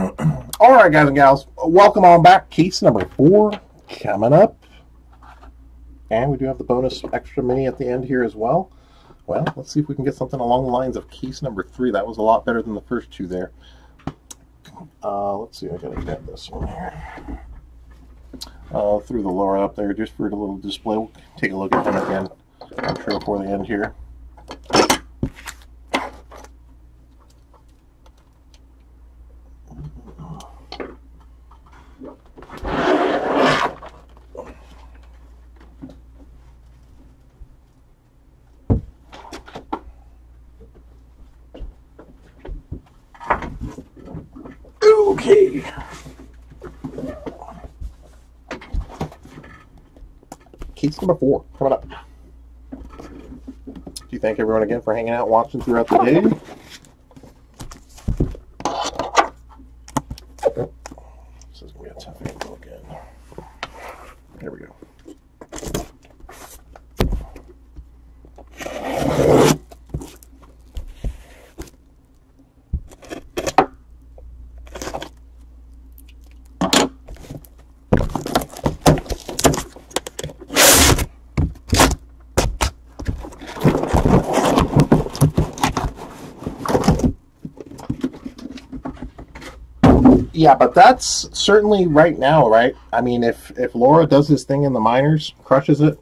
All right, guys and gals, welcome on back. Case number four coming up. And we do have the bonus extra mini at the end here as well. Well, let's see if we can get something along the lines of case number three. That was a lot better than the first two there. Uh, let's see, I gotta get this one here. Uh, threw the Laura up there just for a little display. We'll take a look at them again, I'm sure, before the end here. Okay. Case number four coming up. Do you thank everyone again for hanging out, watching throughout the day? This is gonna be a tough angle again. There we go. Yeah, but that's certainly right now, right? I mean, if if Laura does his thing in the minors, crushes it,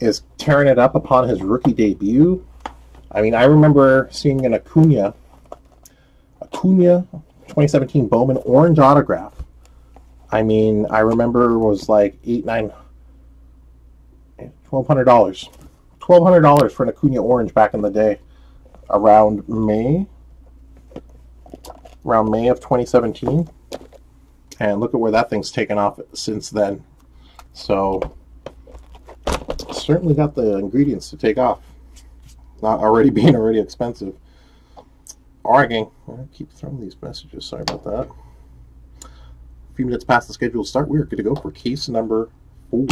is tearing it up upon his rookie debut. I mean, I remember seeing an Acuna, Acuna 2017 Bowman orange autograph. I mean, I remember was like eight, nine, twelve hundred dollars, twelve hundred dollars for an Acuna orange back in the day, around May around May of 2017. And look at where that thing's taken off since then. So, certainly got the ingredients to take off. Not already being already expensive. Alright, gang. I keep throwing these messages. Sorry about that. A few minutes past the scheduled start, we are good to go for case number four.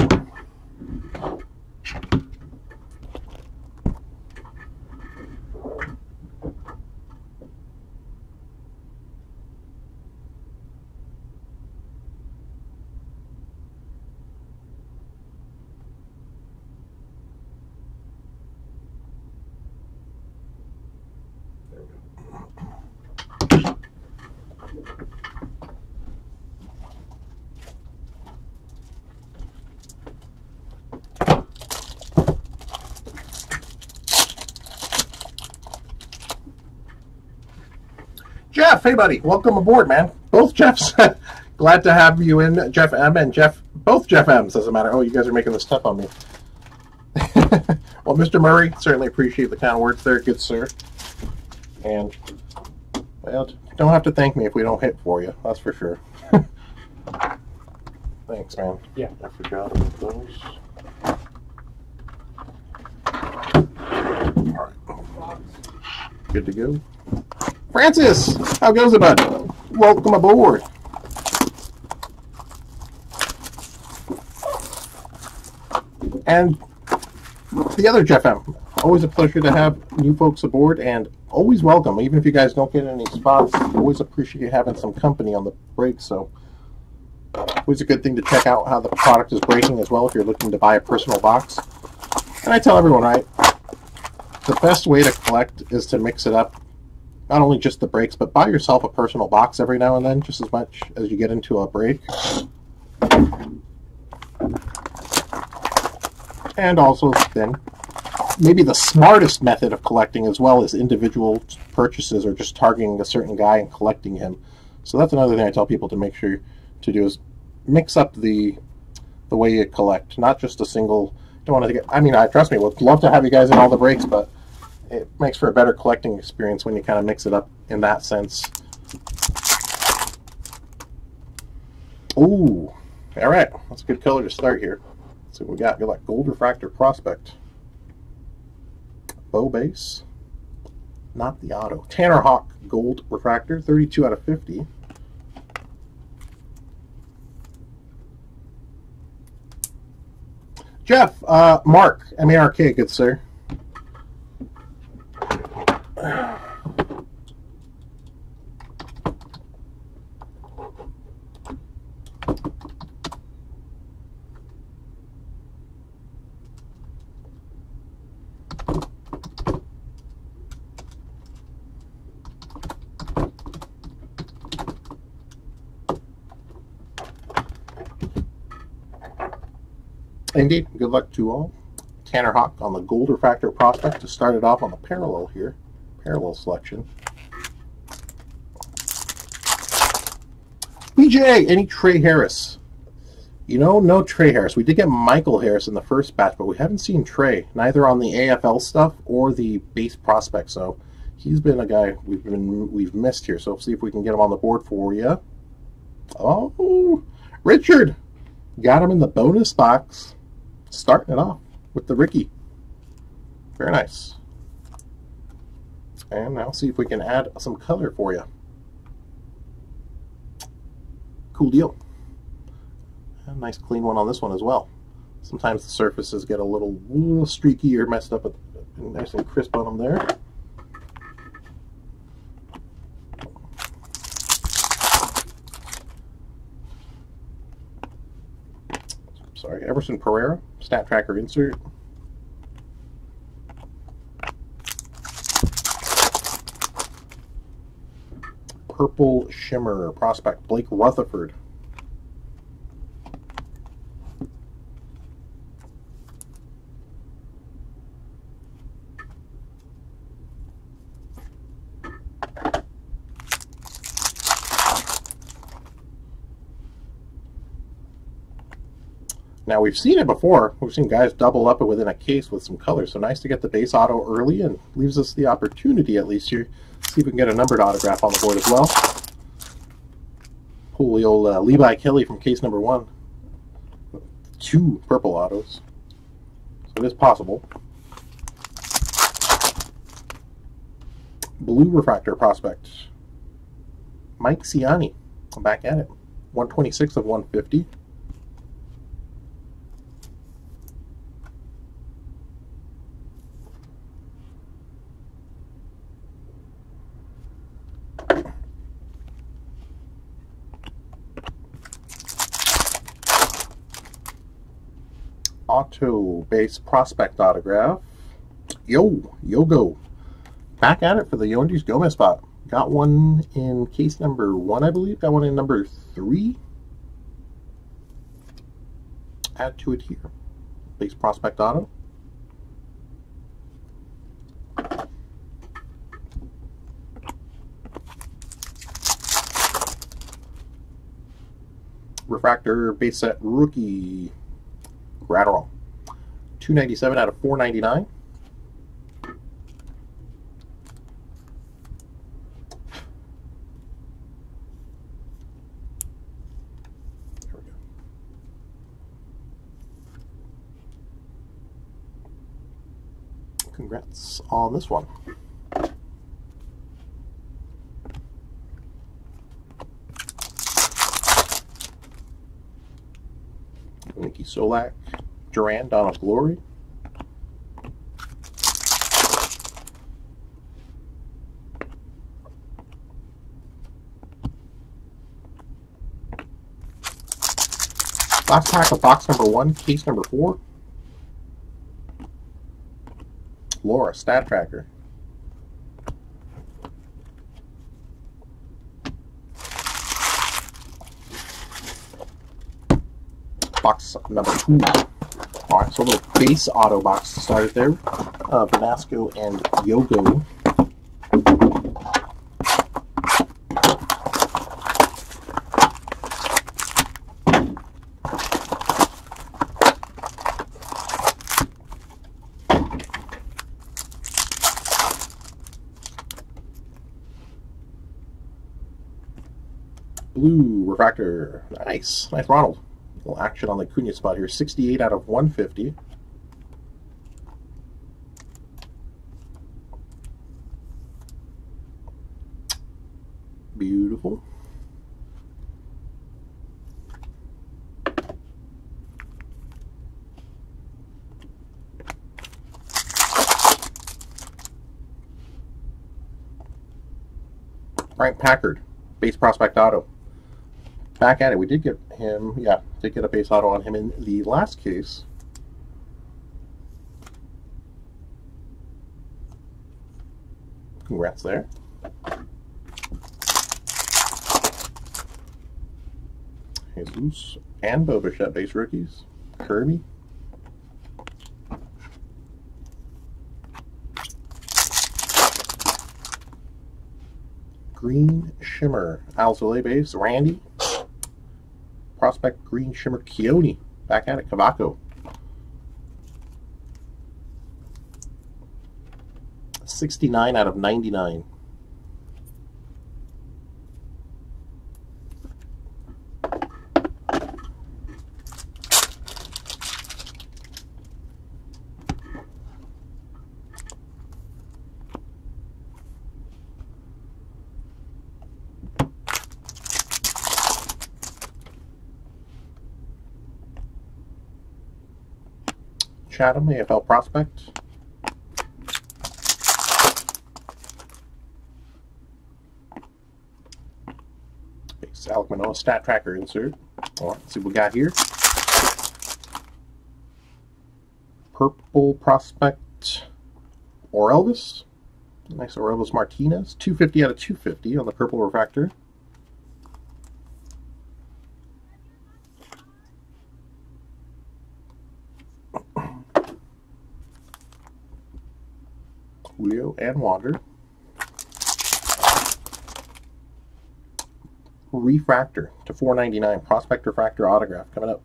Jeff, hey buddy, welcome aboard, man. Both Jeffs, glad to have you in. Jeff M and Jeff, both Jeff M's doesn't matter. Oh, you guys are making this tough on me. well, Mr. Murray, certainly appreciate the kind words there, good sir. And well, don't have to thank me if we don't hit for you. That's for sure. Thanks, man. Yeah. I forgot about those. All right. Good to go. Francis, how goes it, bud? Welcome aboard. And the other Jeff M. Always a pleasure to have new folks aboard and always welcome. Even if you guys don't get any spots, always appreciate having some company on the break. So, always a good thing to check out how the product is breaking as well if you're looking to buy a personal box. And I tell everyone, right, the best way to collect is to mix it up not only just the breaks, but buy yourself a personal box every now and then, just as much as you get into a break. And also, then, maybe the smartest method of collecting as well as individual purchases or just targeting a certain guy and collecting him. So that's another thing I tell people to make sure to do is mix up the the way you collect, not just a single. Don't want to get. I mean, I trust me, would love to have you guys in all the breaks, but it makes for a better collecting experience when you kind of mix it up in that sense. Ooh, all right, that's a good color to start here. Let's see what we got. We got like Gold Refractor Prospect, Bow Base, not the auto. Tanner Houck Gold Refractor, 32 out of 50. Jeff, uh, Mark, M-A-R-K, good sir. Indeed, good luck to all. Tanner Houck on the Gold Refractor Prospect to start it off on the parallel here. Parallel selection. BJ, any Trey Harris? You know, no Trey Harris. We did get Michael Harris in the first batch, but we haven't seen Trey, neither on the AFL stuff or the base prospect. So he's been a guy we've been we've missed here. So see if we can get him on the board for you. Oh, Richard, got him in the bonus box, starting it off with the Ricky. Very nice. And now see if we can add some color for you. Cool deal. A nice clean one on this one as well. Sometimes the surfaces get a little, little streaky or messed up, but nice and crisp on them there. Sorry, Everson Pereira, Stat Tracker insert. Purple Shimmer prospect Blake Rutherford. Now we've seen it before. We've seen guys double up it within a case with some color. So nice to get the base auto early and leaves us the opportunity at least here. See if we can get a numbered autograph on the board as well. Pull the old uh, Levi Kelly from case number one. Two purple autos. So it is possible. Blue refractor prospect. Mike Siani. I'm back at it. 126 of 150. Auto base prospect autograph. Yo, Yogo. Back at it for the Yoendrys Gomez spot. Got one in case number one, I believe. Got one in number three. Add to it here. Base prospect auto. Refractor base set rookie Gratterall. 297 out of 499. There we go. Congrats on this one. Nikki Solak, Duran, Dawn of Glory. Last pack of box number one, case number four. Laura, Stat Tracker. box number two. All right, so a little base auto box to start there. Uh, Vanasco and Yogo. Blue refractor. Nice. Nice Ronald action on the Cunha spot here. 68 out of 150. Beautiful. Frank Packard, base prospect auto back at it. We did get him, yeah, did get a base auto on him in the last case. Congrats there. Jesus and Bo Bichette base rookies. Kirby. Green Shimmer. Alzolay base. Randy. Prospect Green Shimmer Keoni. Back at it. Cavaco. 69 out of 99. Chatham, AFL prospect. Base Alek Manoah stat tracker insert. All right, see what we got here. Purple prospect Orelvis. Nice Orelvis Martinez. 250 out of 250 on the purple refractor. Julio and Wander. Refractor to 499. Prospect Refractor autograph coming up.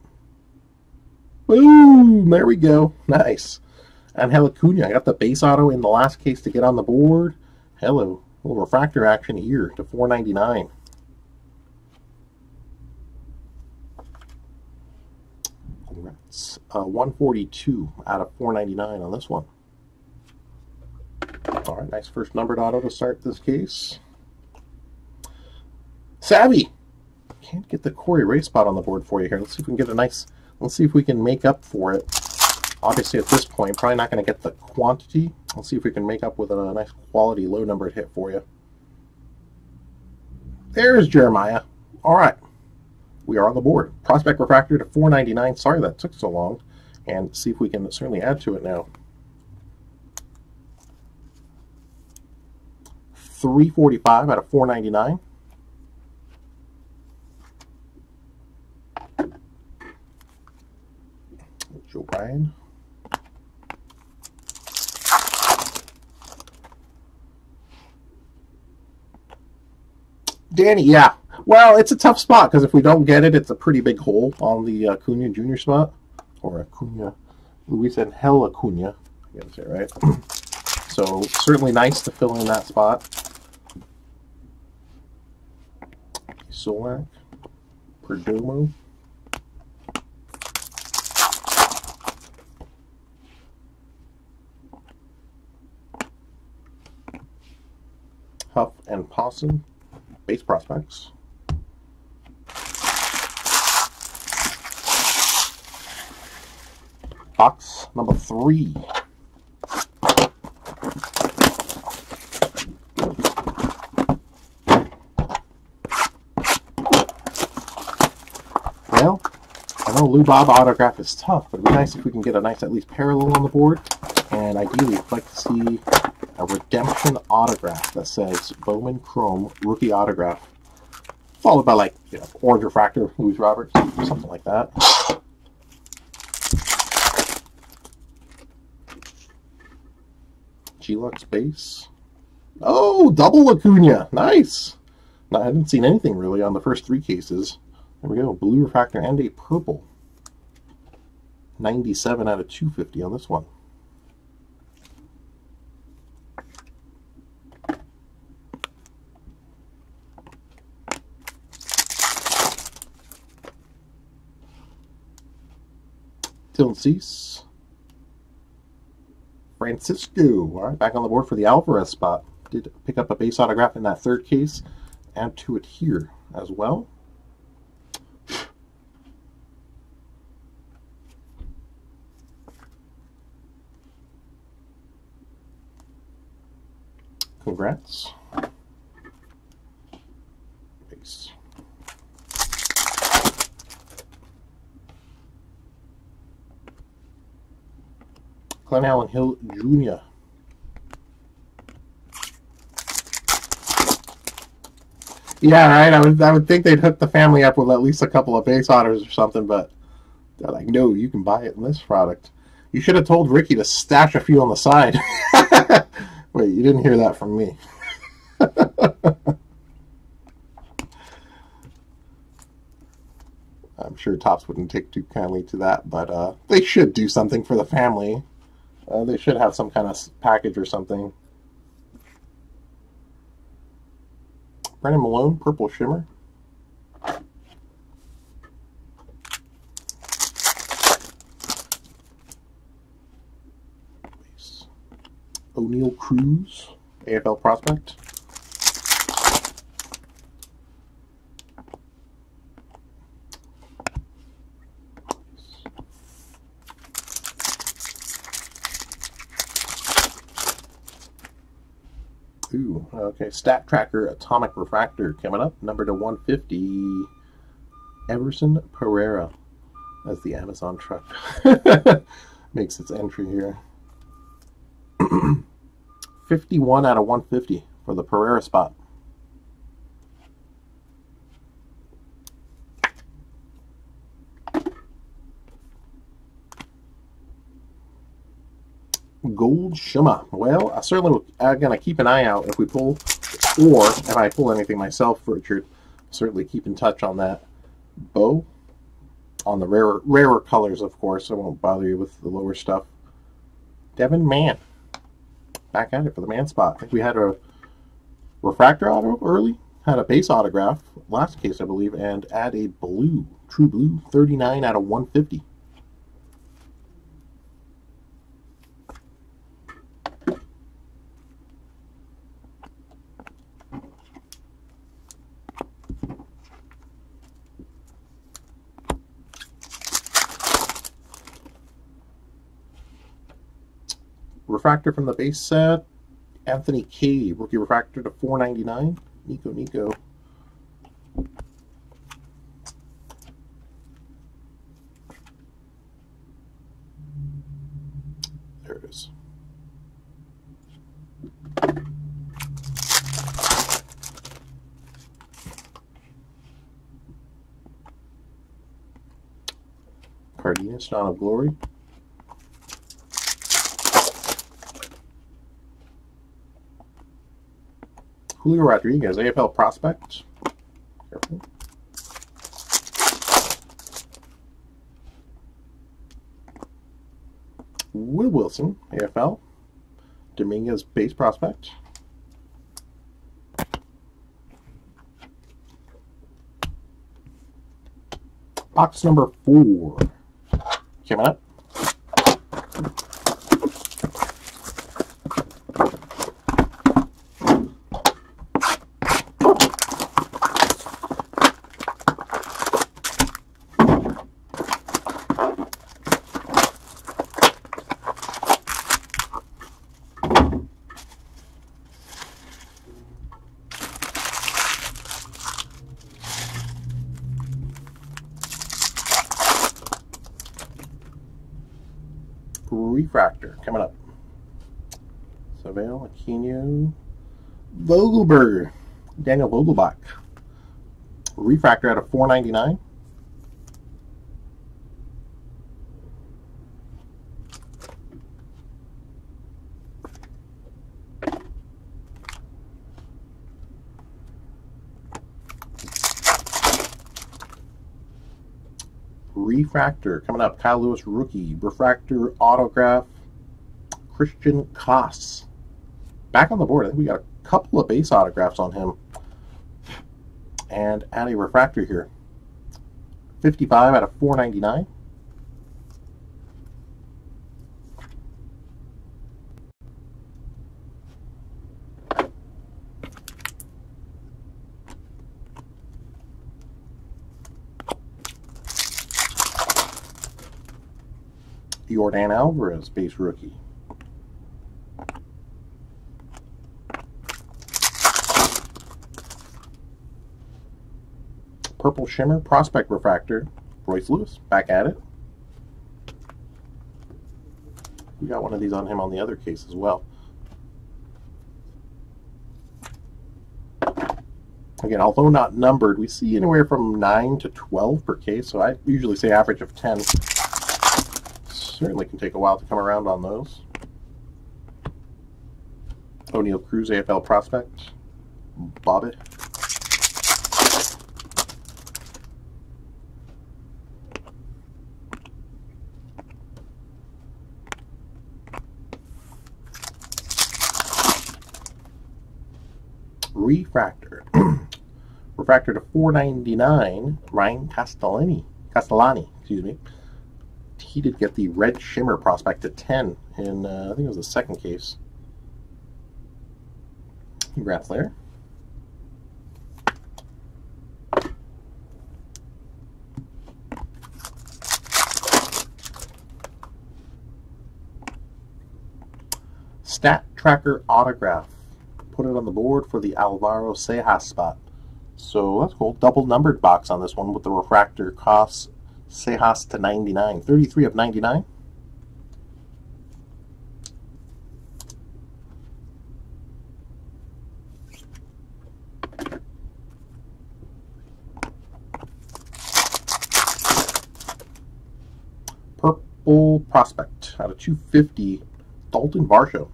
Boom! There we go. Nice. And Acuna. I got the base auto in the last case to get on the board. Hello. A little refractor action here to 499. Congrats. Uh, 142 out of 499 on this one. Nice first numbered auto to start this case. Savvy! Can't get the Corey race spot on the board for you here. Let's see if we can get a nice, let's see if we can make up for it. Obviously at this point, probably not going to get the quantity. Let's see if we can make up with a nice quality low numbered hit for you. There's Jeremiah. All right. We are on the board. Prospect Refractor to 499. Sorry that took so long. And see if we can certainly add to it now. 345 out of 499. Joe Ryan. Danny, yeah. Well, it's a tough spot because if we don't get it, it's a pretty big hole on the uh, Cunha Jr. spot. Or Acuna. Luis Angel Acuna. I gotta say right. so certainly nice to fill in that spot. Solak, Perdomo. Huff and Possum, base prospects. Box number three. Know Lou Bob autograph is tough, but it'd be nice if we can get a nice at least parallel on the board. And ideally, I'd like to see a redemption autograph that says Bowman Chrome rookie autograph, followed by like you know orange refractor Louis Roberts or something like that. G-Lux base. Oh, double Acuna. Nice. I hadn't seen anything really on the first three cases. There we go. Blue refractor and a purple. 97 out of 250 on this one. Dylan Cease. Francisco. All right, back on the board for the Alvarez spot. Did pick up a base autograph in that third case. Add to it here as well. Congrats. Peace. Glenn Allen Hill Jr. Yeah, right. I would I would think they'd hook the family up with at least a couple of base otters or something, but they're like, no, you can buy it in this product. You should have told Ricky to stash a few on the side. Wait, you didn't hear that from me. I'm sure Topps wouldn't take too kindly to that, but uh, they should do something for the family. Uh, they should have some kind of package or something. Brennan Malone, Purple Shimmer. Oneil Cruz, AFL prospect. Ooh, okay. Stat Tracker Atomic Refractor coming up. Number to 150. Everson Pereira as the Amazon truck makes its entry here. 51 out of 150 for the Pereira spot. Gold Shimmer. Well, I certainly am going to keep an eye out if we pull, or if I pull anything myself, Richard. Certainly keep in touch on that. Bow, on the rarer, rarer colors, of course. I won't bother you with the lower stuff. Devin Mann. Back at it for the man spot. I think we had a refractor auto early, had a base autograph last case, I believe, and add a blue, true blue, 39 out of 150. Refractor from the base set. Anthony Kay, rookie refractor to 499. Nico Nico. There it is. Cardenas, Dawn of Glory. Julio Rodriguez, AFL prospect. Careful. Will Wilson, AFL. Dominguez, base prospect. Box number four. Coming up. Refractor coming up. Savale, Aquino, Vogelberger, Daniel Vogelbach. Refractor out of 499. Refractor coming up. Kyle Lewis rookie. Refractor autograph. Christian Koss. Back on the board. I think we got a couple of base autographs on him. A refractor here. 55 out of 499. Yordan Alvarez, base rookie. Purple Shimmer, Prospect Refractor, Royce Lewis, back at it. We got one of these on him on the other case as well. Again, although not numbered, we see anywhere from 9 to 12 per case, so I usually say average of 10 certainly can take a while to come around on those. Oneil Cruz, AFL prospect. Bobbitt. Refractor. refractor to 499, Ryan Castellani. Castellani, excuse me. He did get the red shimmer prospect to 10 in, uh, I think it was the second case. Congrats there. Stat Tracker Autograph. Put it on the board for the Alvaro Seijas spot. So that's cool. Double numbered box on this one with the refractor costs Seijas to 99. 33 of 99. Purple Prospect out of 250, Dalton Varsho.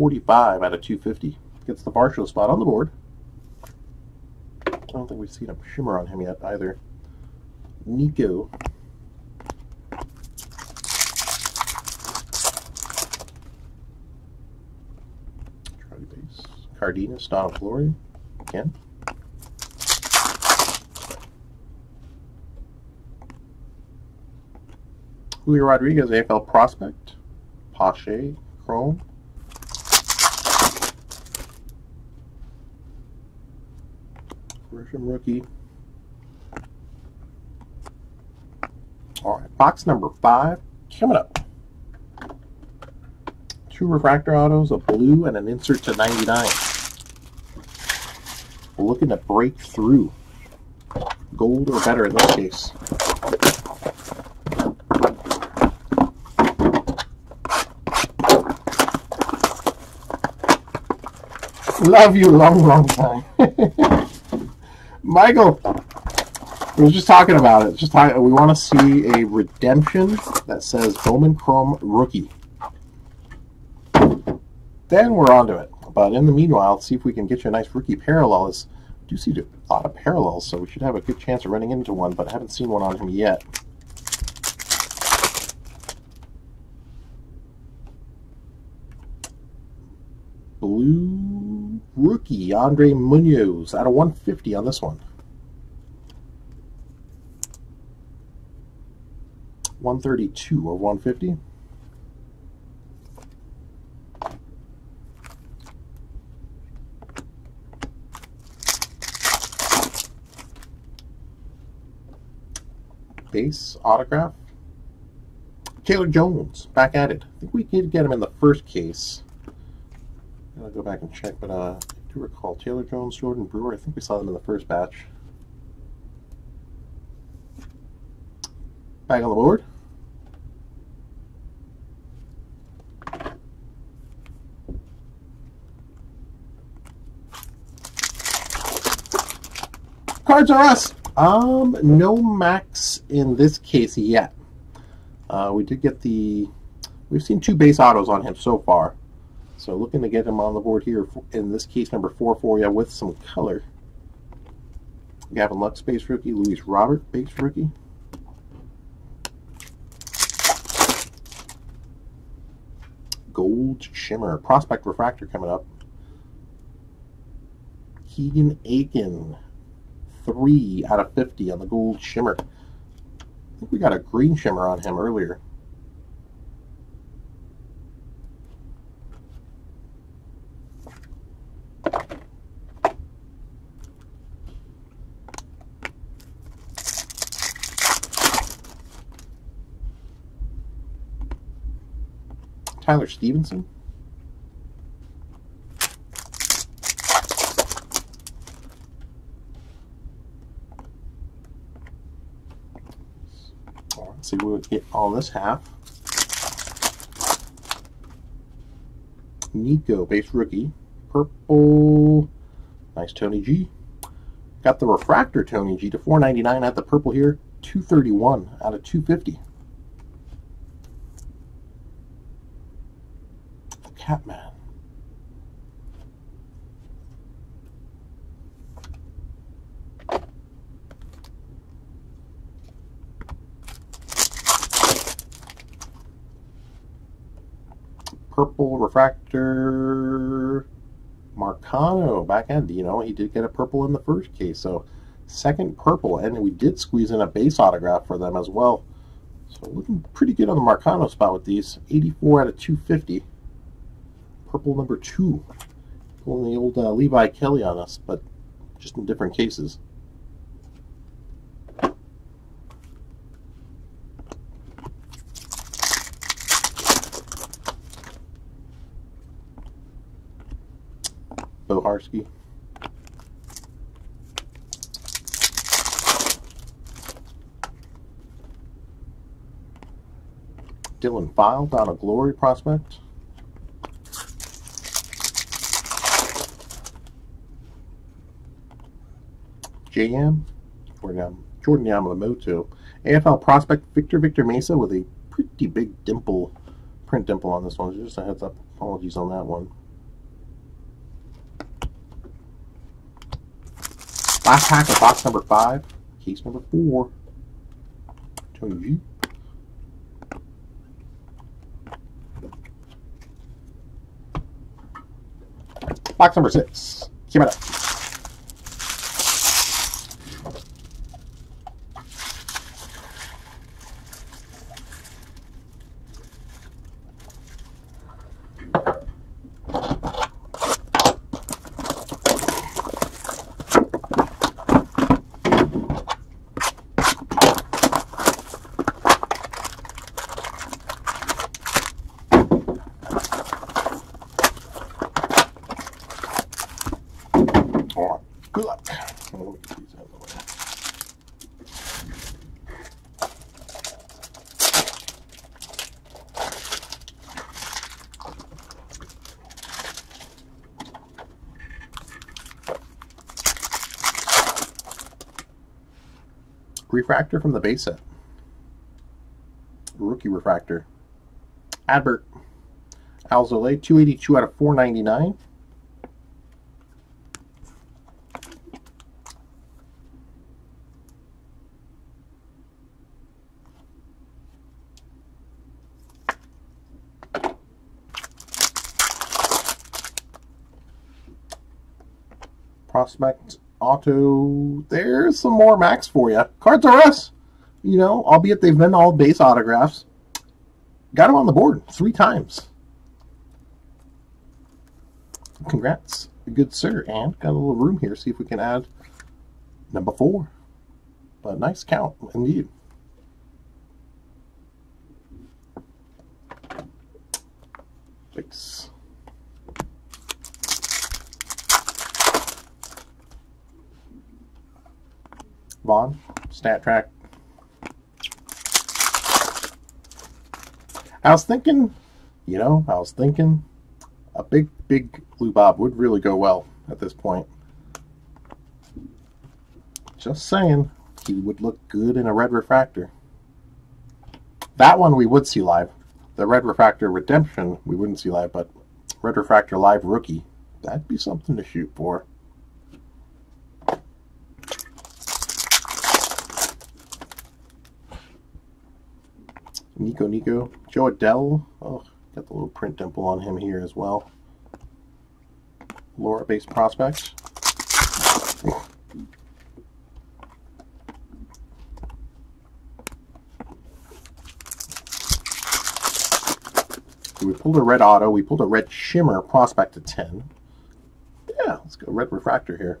Forty-five out of two fifty gets the Varsho spot on the board. I don't think we've seen a shimmer on him yet either. Nico. Charlie base. Cardenas, Dawn of Glory. Again. Julio Rodriguez, AFL prospect. Pache, Chrome. Grisham rookie. All right, box number five coming up. Two refractor autos, a blue and an insert to 99. We're looking to break through. Gold or better in this case. Love you long, long time. Michael, we were just talking about it. Just talk, we want to see a redemption that says Bowman Chrome rookie. Then we're on to it. But in the meanwhile, see if we can get you a nice rookie parallel. I do see a lot of parallels, so we should have a good chance of running into one, but I haven't seen one on him yet. Blue rookie, Andre Munoz, out of 150 on this one. 132 of 150. Base autograph. Taylor Jones, back at it. I think we did get him in the first case. I'll go back and check, but uh, do recall Taylor Jones, Jordan Brewer. I think we saw them in the first batch. Back on the board. Cards are us. Um, no max in this case yet. Uh, we did get the. We've seen two base autos on him so far. So looking to get him on the board here in this case number four for you with some color. Gavin Lux base rookie, Luis Robert base rookie. Gold Shimmer, Prospect Refractor coming up. Keegan Akin, 3 out of 50 on the Gold Shimmer. I think we got a green shimmer on him earlier. Tyler Stephenson? Let's see what we get on this half. Nico, base rookie. Purple. Nice Tony G. Got the refractor Tony G to 499 at the purple here. 231 out of 250. Catman. purple refractor Marcano back end. You know, he did get a purple in the first case, so second purple, and we did squeeze in a base autograph for them as well. So looking pretty good on the Marcano spot with these. 84 out of 250. Purple number two. Pulling the old uh, Levi Kelly on us, but just in different cases. Dylan File Dawn of Glory prospect. JM, Jordan Yamamoto. AFL prospect Victor Victor Mesa with a pretty big dimple, print dimple on this one. Just a heads up. Apologies on that one. Last pack of box number five, case number four. Tony G. Box number six. Keep it up. Good luck. Oh, let me get these out of the way. Refractor from the base set. Rookie refractor. Adbert. Alzolay, 282 out of 499. Prospect Auto. There's some more max for you. Cards are us. You know, albeit they've been all base autographs. Got them on the board three times. Congrats, good sir. And got a little room here. See if we can add number four. But nice count, indeed. Thanks. Vaughn, stat track. I was thinking, you know, I was thinking a big, big blue bob would really go well at this point. Just saying, he would look good in a red refractor. That one we would see live. The red refractor redemption we wouldn't see live, but red refractor live rookie, that'd be something to shoot for. Nico Nico. Jo Adell. Oh, got the little print dimple on him here as well. Laura based prospects. We pulled a red auto. We pulled a red shimmer prospect to 10. Yeah, let's go red refractor here.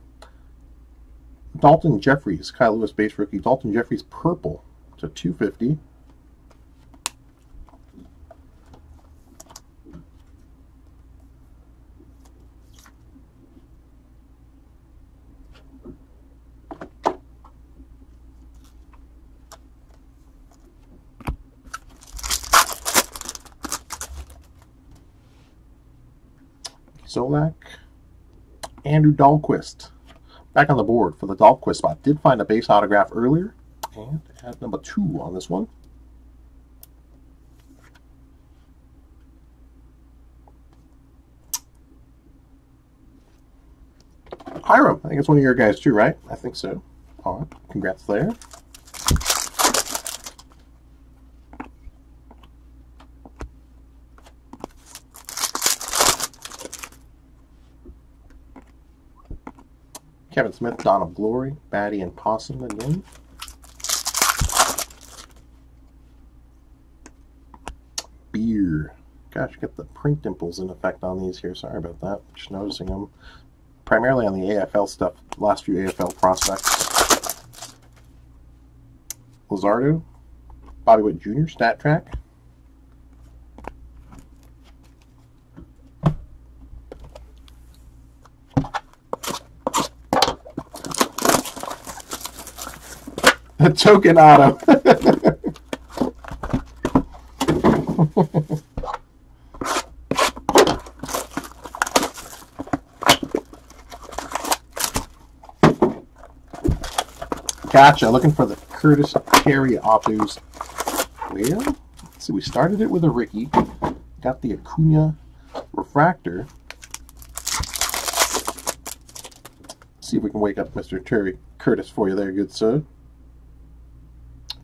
Daulton Jefferies, Kyle Lewis base rookie. Daulton Jefferies purple to 250. Solak, Andrew Dalquist. Back on the board for the Dalquist spot. Did find a base autograph earlier. And had number two on this one. Hiram, I think it's one of your guys too, right? I think so. All right, congrats there. Kevin Smith, Dawn of Glory, Batty and Possum again. Beer. Gosh, get the print dimples in effect on these here. Sorry about that. Just noticing them. Primarily on the AFL stuff. Last few AFL prospects. Luzardo, Bobby Witt Jr. Stat Track. A token auto. Gotcha. Looking for the Curtis Terry autos. Well, see. We started it with a Ricky. Got the Acuna refractor. see if we can wake up Mr. Terry Curtis for you there, good sir.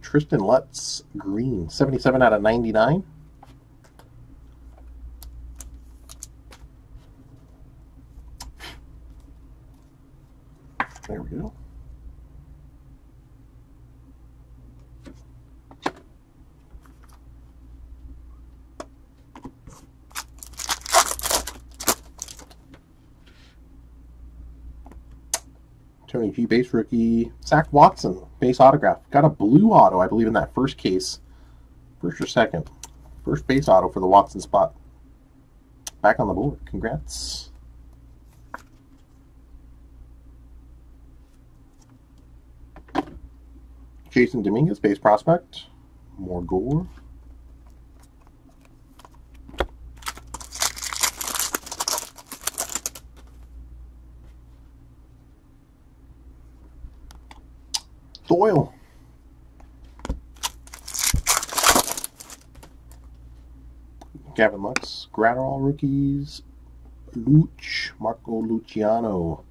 Tristen Lutz Green, 77 out of 99. There we go. Tony G base rookie. Zach Watson base autograph. Got a blue auto, I believe, in that first case. First or second. First base auto for the Watson spot. Back on the board. Congrats. Jasson Dominguez, base prospect. More gore. Gavin Lux, Graterol rookies, Luch, Marco Luciano.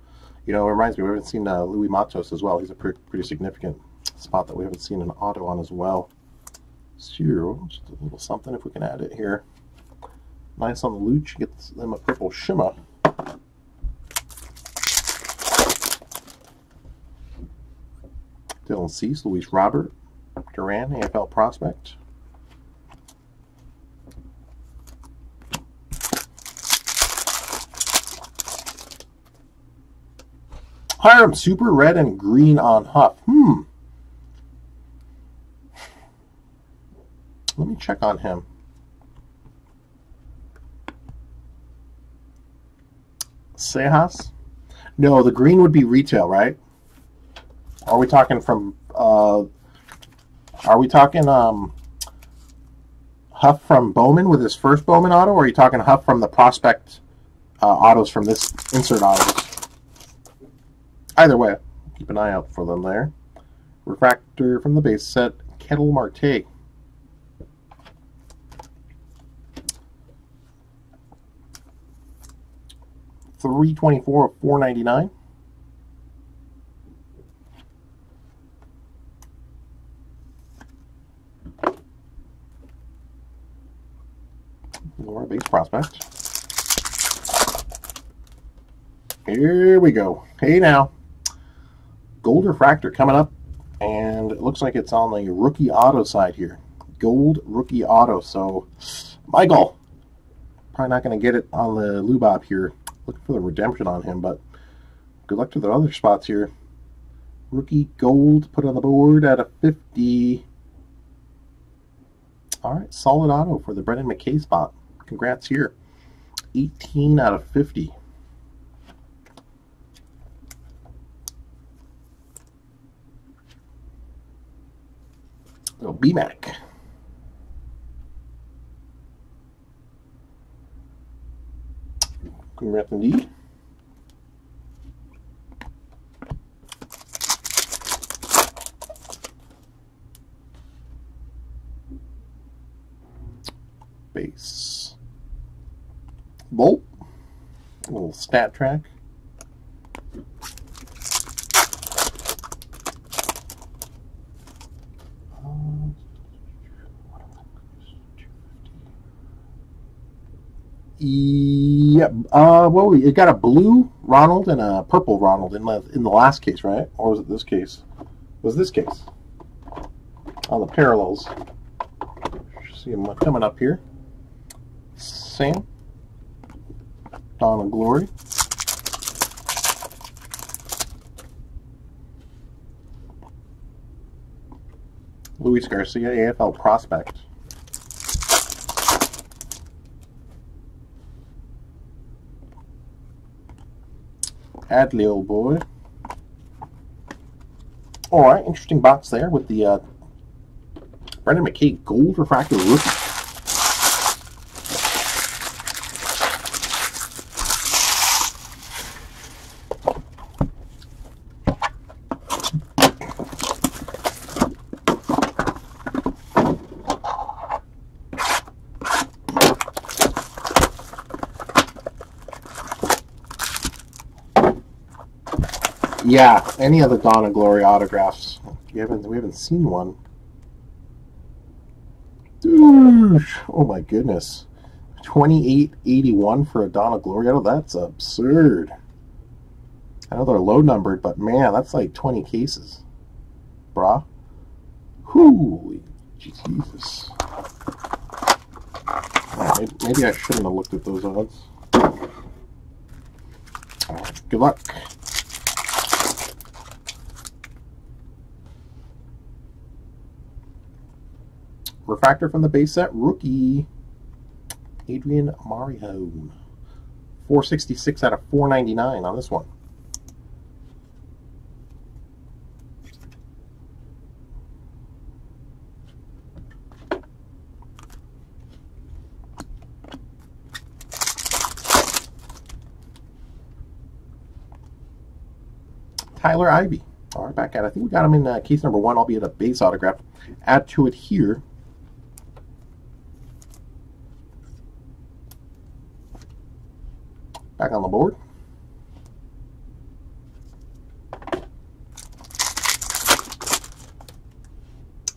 You know, it reminds me, we haven't seen uh, Louis Matos as well. He's a pretty, pretty significant spot that we haven't seen an auto on as well. Zero, just a little something if we can add it here. Nice on the Luch, get them a purple shimmer. Dylan Luis Robert, Duran, AFL prospect. Hiram Super Red and Green on Huff. Hmm. Let me check on him. Sejas? No, the green would be retail, right? Are we talking from? Uh, are we talking um, Huff from Bowman with his first Bowman auto, or are you talking Huff from the prospect uh, autos from this insert autos? Either way, keep an eye out for them there. Refractor from the base set, Ketel Marte. Three twenty four of four ninety More base prospect. Here we go. Hey now. Gold Refractor coming up, and it looks like it's on the rookie auto side here. Gold rookie auto. So, Michael, probably not going to get it on the Lubob here. Looking for the redemption on him, but good luck to the other spots here. Rookie gold put on the board at a 50. All right, solid auto for the Brendan McKay spot. Congrats here. 18 out of 50. Little BMAC. Congrats indeed. Base. Bolt. A little stat track. Yeah. Uh, what we? It got a blue Ronald and a purple Ronald in the in the last case, right? Or was it this case? Was this case? On the parallels. See them coming up here. Sam. Dawn of Glory. Luis Garcia, AFL prospect. Adley, old boy. All right, interesting box there with the uh, Brendan McKay Gold Refractor Rookie. Yeah, any of the Dawn Glory autographs. We haven't we haven't seen one. Oh my goodness. 2881 for a Glory. Oh, that's absurd. I know they're low numbered, but man, that's like 20 cases. Brah. Holy Jesus. Maybe, I shouldn't have looked at those odds. Good luck. Refractor from the base set, rookie. Adrian Mario. 466 out of 499 on this one. Tyler Ivey. All right, back at. it. I think we got him in uh, case number one, albeit a base autograph. Add to it here Back on the board.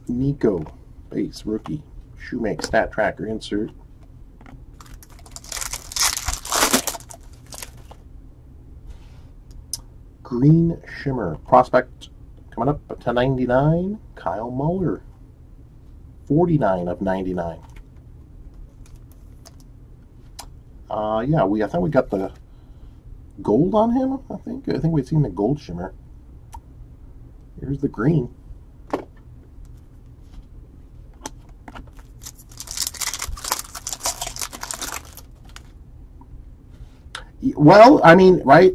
Nico, base, rookie, Shoemake, stat tracker, insert. Green Shimmer, prospect coming up to 99, Kyle Muller, 49 of 99. Uh, yeah, we I thought we got the gold on him. I think I think we've seen the gold shimmer. Here's the green. Well, I mean, right?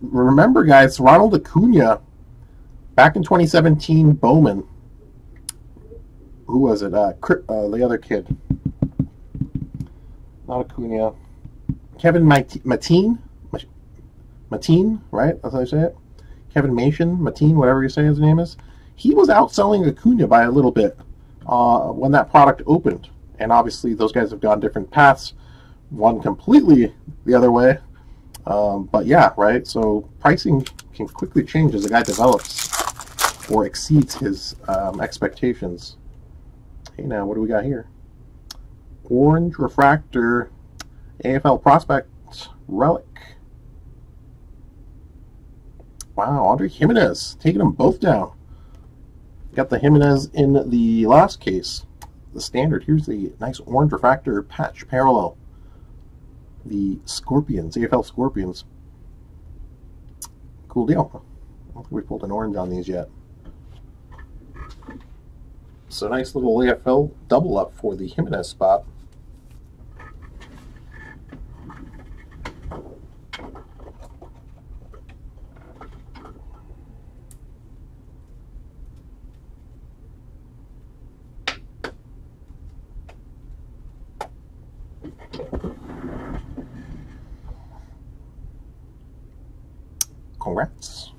Remember, guys, Ronald Acuna, back in 2017, Bowman. Who was it? Uh, uh, the other kid. Not Acuna. Kevin Mateen, Mateen, right? That's how you say it. Kevin Mation, Mateen, whatever you say his name is. He was outselling Acuna by a little bit uh, when that product opened, and obviously those guys have gone different paths. One completely the other way, um, but yeah, right. So pricing can quickly change as a guy develops or exceeds his um, expectations. Hey, now what do we got here? Orange refractor AFL Prospects Relic. Wow, Andre Gimenez taking them both down. Got the Gimenez in the last case, the standard. Here's the nice orange refractor patch parallel. The Scorpions, AFL Scorpions. Cool deal. I don't think we pulled an orange on these yet. So nice little AFL double up for the Gimenez spot. Congrats.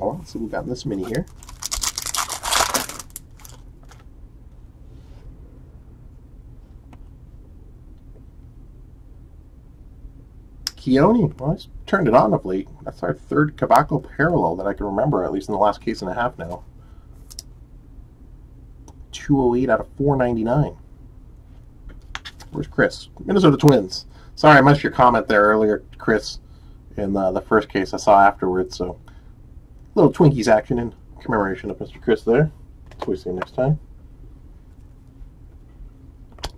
Oh, let's see we got this mini here. Keoni, well, I turned it on of late. That's our third Cavaco parallel that I can remember, at least in the last case and a half now. 208 out of 499. Where's Chris? Minnesota Twins. Sorry, I missed your comment there earlier, Chris, in the, the first case I saw afterwards. So, little Twinkies action in commemoration of Mr. Chris there. So we see you next time.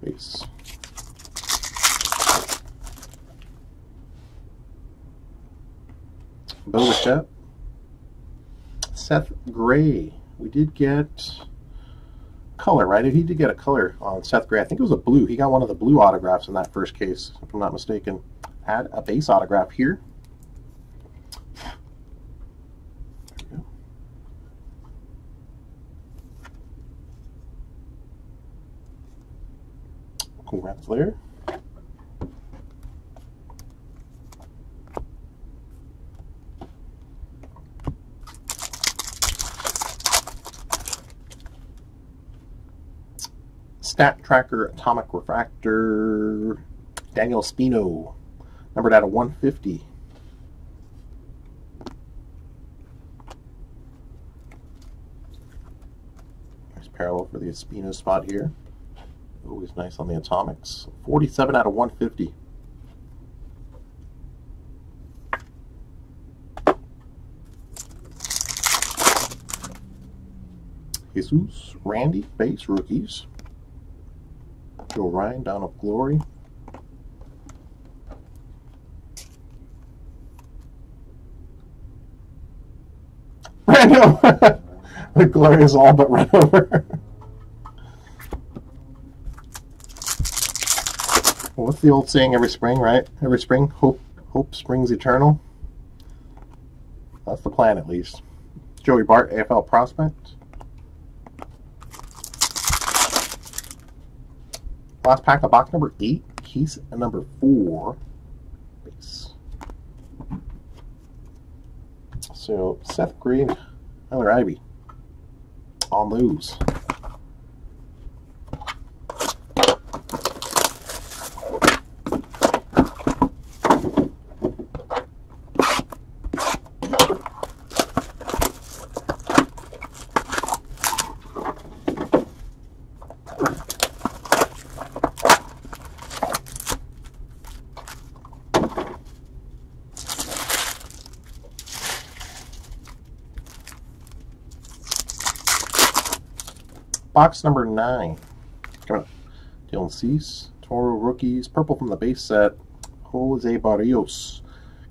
Peace. Bo Bichette. Seth Gray. We did get color, right? He did get a color on Seth Gray. I think it was a blue. He got one of the blue autographs in that first case, if I'm not mistaken. Add a base autograph here. Congrats there. Stat Tracker Atomic Refractor Daniel Espino, numbered out of 150. Nice parallel for the Espino spot here. Always nice on the atomics. 47 out of 150. Jesus, Randy, base rookies. Joe Ryan, Dawn of Glory. Random! the glory is all but run over. well, what's the old saying every spring, right? Every spring, hope hope springs eternal. That's the plan, at least. Joey Bart, AFL prospect. Last pack of box number eight, case number four. Base. So Seth Green, Tyler Ivey on those. Box number nine. Coming up. Dylan Cease, Toro rookies, purple from the base set, Jose Berrios.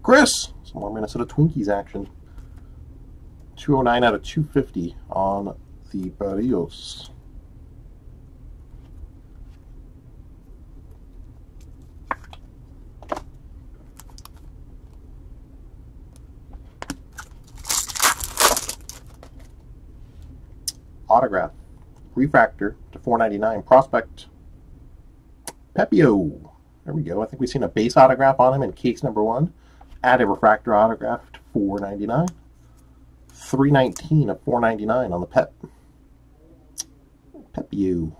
Chris, some more Minnesota Twinkies action. 209 out of 250 on the Berrios. Autograph refractor to 499 prospect Pepiot. There we go. I think we've seen a base autograph on him in case number one. Add a refractor autograph to 499. 319 of 499 on the Pep. Pepiot.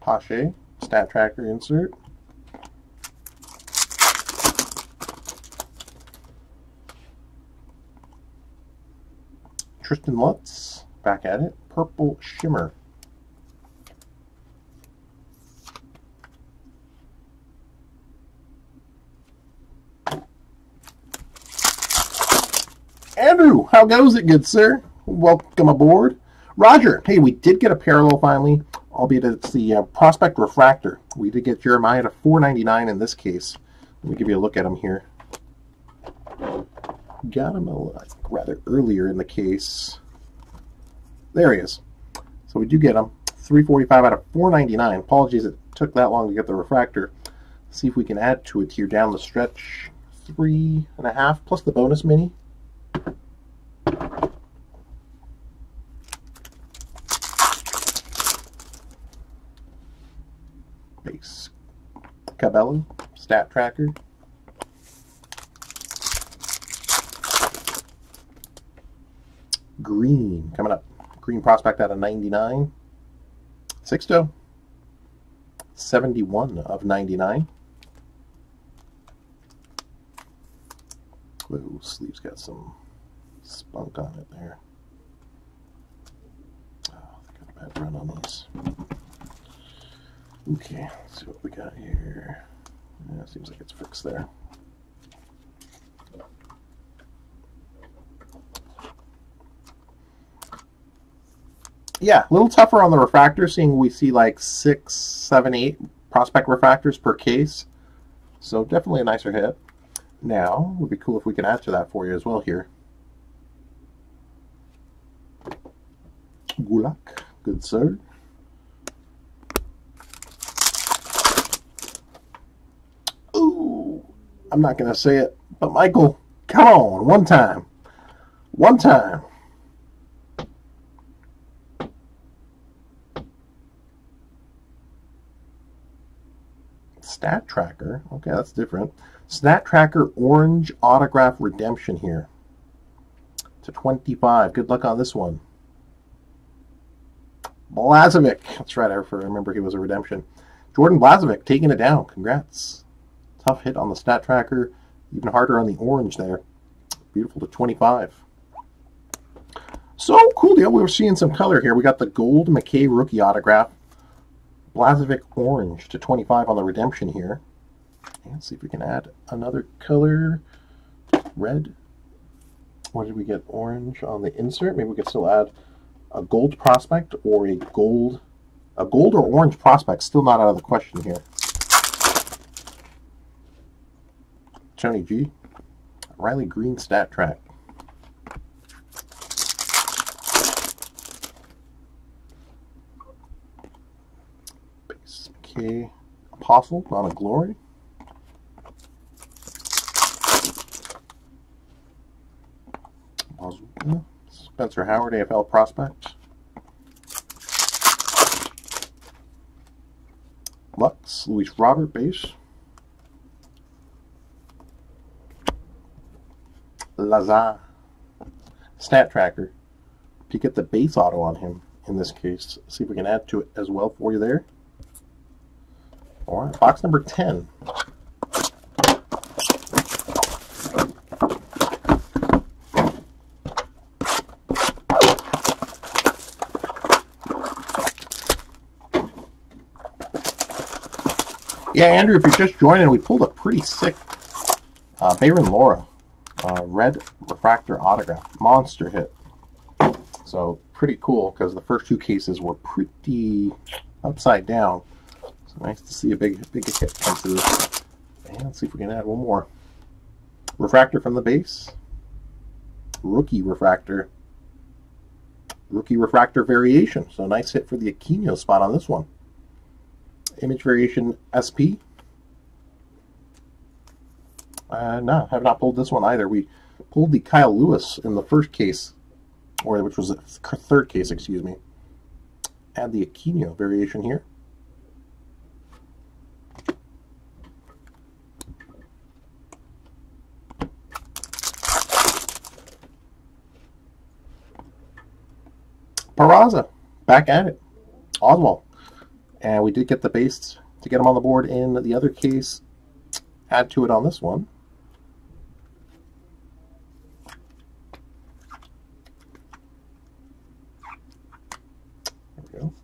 Pache stat tracker insert. Tristen Lutz, back at it. Purple Shimmer. Andrew, how goes it, good sir? Welcome aboard. Roger, hey, we did get a parallel finally albeit it's the uh, Prospect Refractor. We did get Jeremiah to 499 in this case. Let me give you a look at him here. Got him a, rather earlier in the case. There he is. So we do get him. 345 out of 499. Apologies it took that long to get the refractor. see if we can add to it here down the stretch. Three and a half plus the bonus mini. base. Cabello, stat tracker. Green, coming up. Green prospect out of 99. Sixto, 71 of 99. close. Sleeve's got some spunk on it there. Oh, I got a bad run on these. Okay, let's see what we got here. Yeah, seems like it's fixed there. Yeah, a little tougher on the refractor, seeing we see like six, seven, eight prospect refractors per case. So definitely a nicer hit. Now, would be cool if we can answer that for you as well here. Gulak, good sir. Ooh, I'm not going to say it, but Michael, come on, one time. One time. Stat Tracker. Okay, that's different. Stat Tracker Orange Autograph Redemption here. To 25. Good luck on this one. Balazovic. That's right, I remember he was a redemption. Jordan Balazovic taking it down. Congrats. Tough hit on the Stat Tracker. Even harder on the orange there. Beautiful to 25. So, cool deal. We were seeing some color here. We got the gold McKay rookie autograph. Balazovic orange to 25 on the redemption here. And see if we can add another color. Red. What did we get? Orange on the insert. Maybe we could still add a gold prospect or a gold a gold or orange prospect. Still not out of the question here. Tony G. Riley Greene stat track. Base K Apostle, not a glory. Spencer Howard, AFL prospect. Lux, Luis Robert, base. Lazar, stat tracker. To get the base auto on him in this case, see if we can add to it as well for you there. All right, box number 10. Yeah, Andrew, if you're just joining, we pulled a pretty sick uh, Bayron Lora uh, red refractor autograph. Monster hit. So pretty cool because the first two cases were pretty upside down. So nice to see a big big hit come through. And let's see if we can add one more. Refractor from the base. Rookie refractor. Rookie refractor variation. So nice hit for the Aquino spot on this one image variation SP. Uh, no, have not pulled this one either. We pulled the Kyle Lewis in the first case, or which was the third case, excuse me. Add the Aquino variation here. Peraza, back at it. Oswald. And we did get the base to get them on the board in the other case. Add to it on this one. There we go.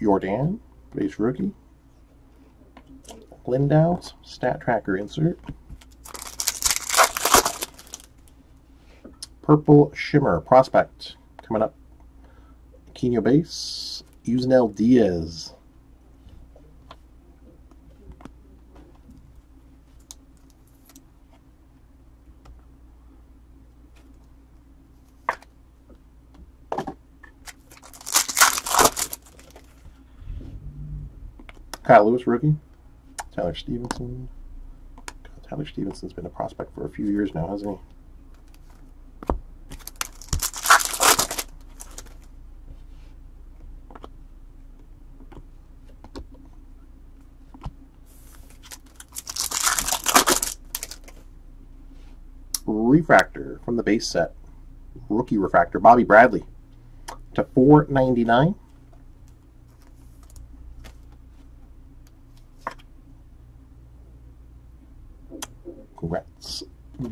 Jordan, base rookie. Lindor's stat tracker insert. Purple Shimmer Prospect coming up. Keno base. Yusniel Diaz. Kyle Lewis rookie. Tyler Stephenson. God, Tyler Stephenson's been a prospect for a few years now, hasn't he? Refractor from the base set. Rookie refractor, Bobby Bradley. to 499. Congrats,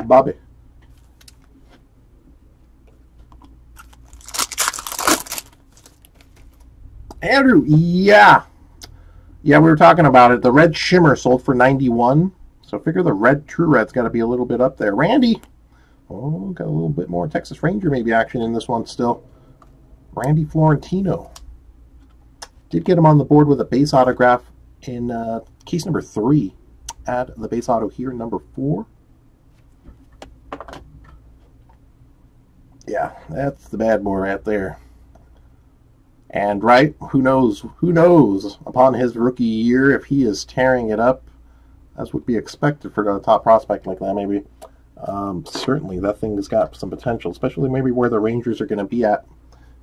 Bobby. Andrew, yeah. Yeah, we were talking about it. The red shimmer sold for 91. So figure the red true red's got to be a little bit up there. Randy. Oh, got a little bit more Texas Ranger maybe action in this one still. Randy Florentino. Did get him on the board with a base autograph in uh, case number three. Add the base auto here, number four. Yeah, that's the bad boy right there. And right, who knows? Who knows? Upon his rookie year, if he is tearing it up, as would be expected for a top prospect like that, maybe. Um, certainly, that thing has got some potential, especially maybe where the Rangers are going to be at.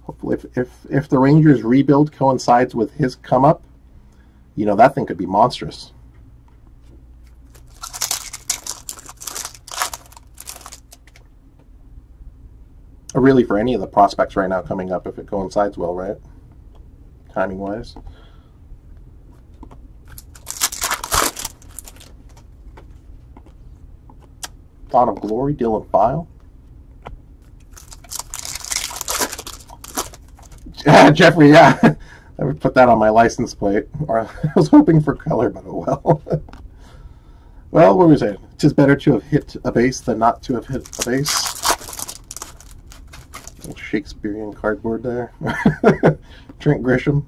Hopefully, if, if if the Rangers rebuild coincides with his come up, you know that thing could be monstrous. Or really, for any of the prospects right now coming up, if it coincides well, right? timing wise. Thought of Glory, Dylan File. Jeffrey, yeah. I would put that on my license plate. Or I was hoping for color, but oh well. well, what was it? Tis better to have hit a base than not to have hit a base. Shakespearean cardboard there. Trent Grisham.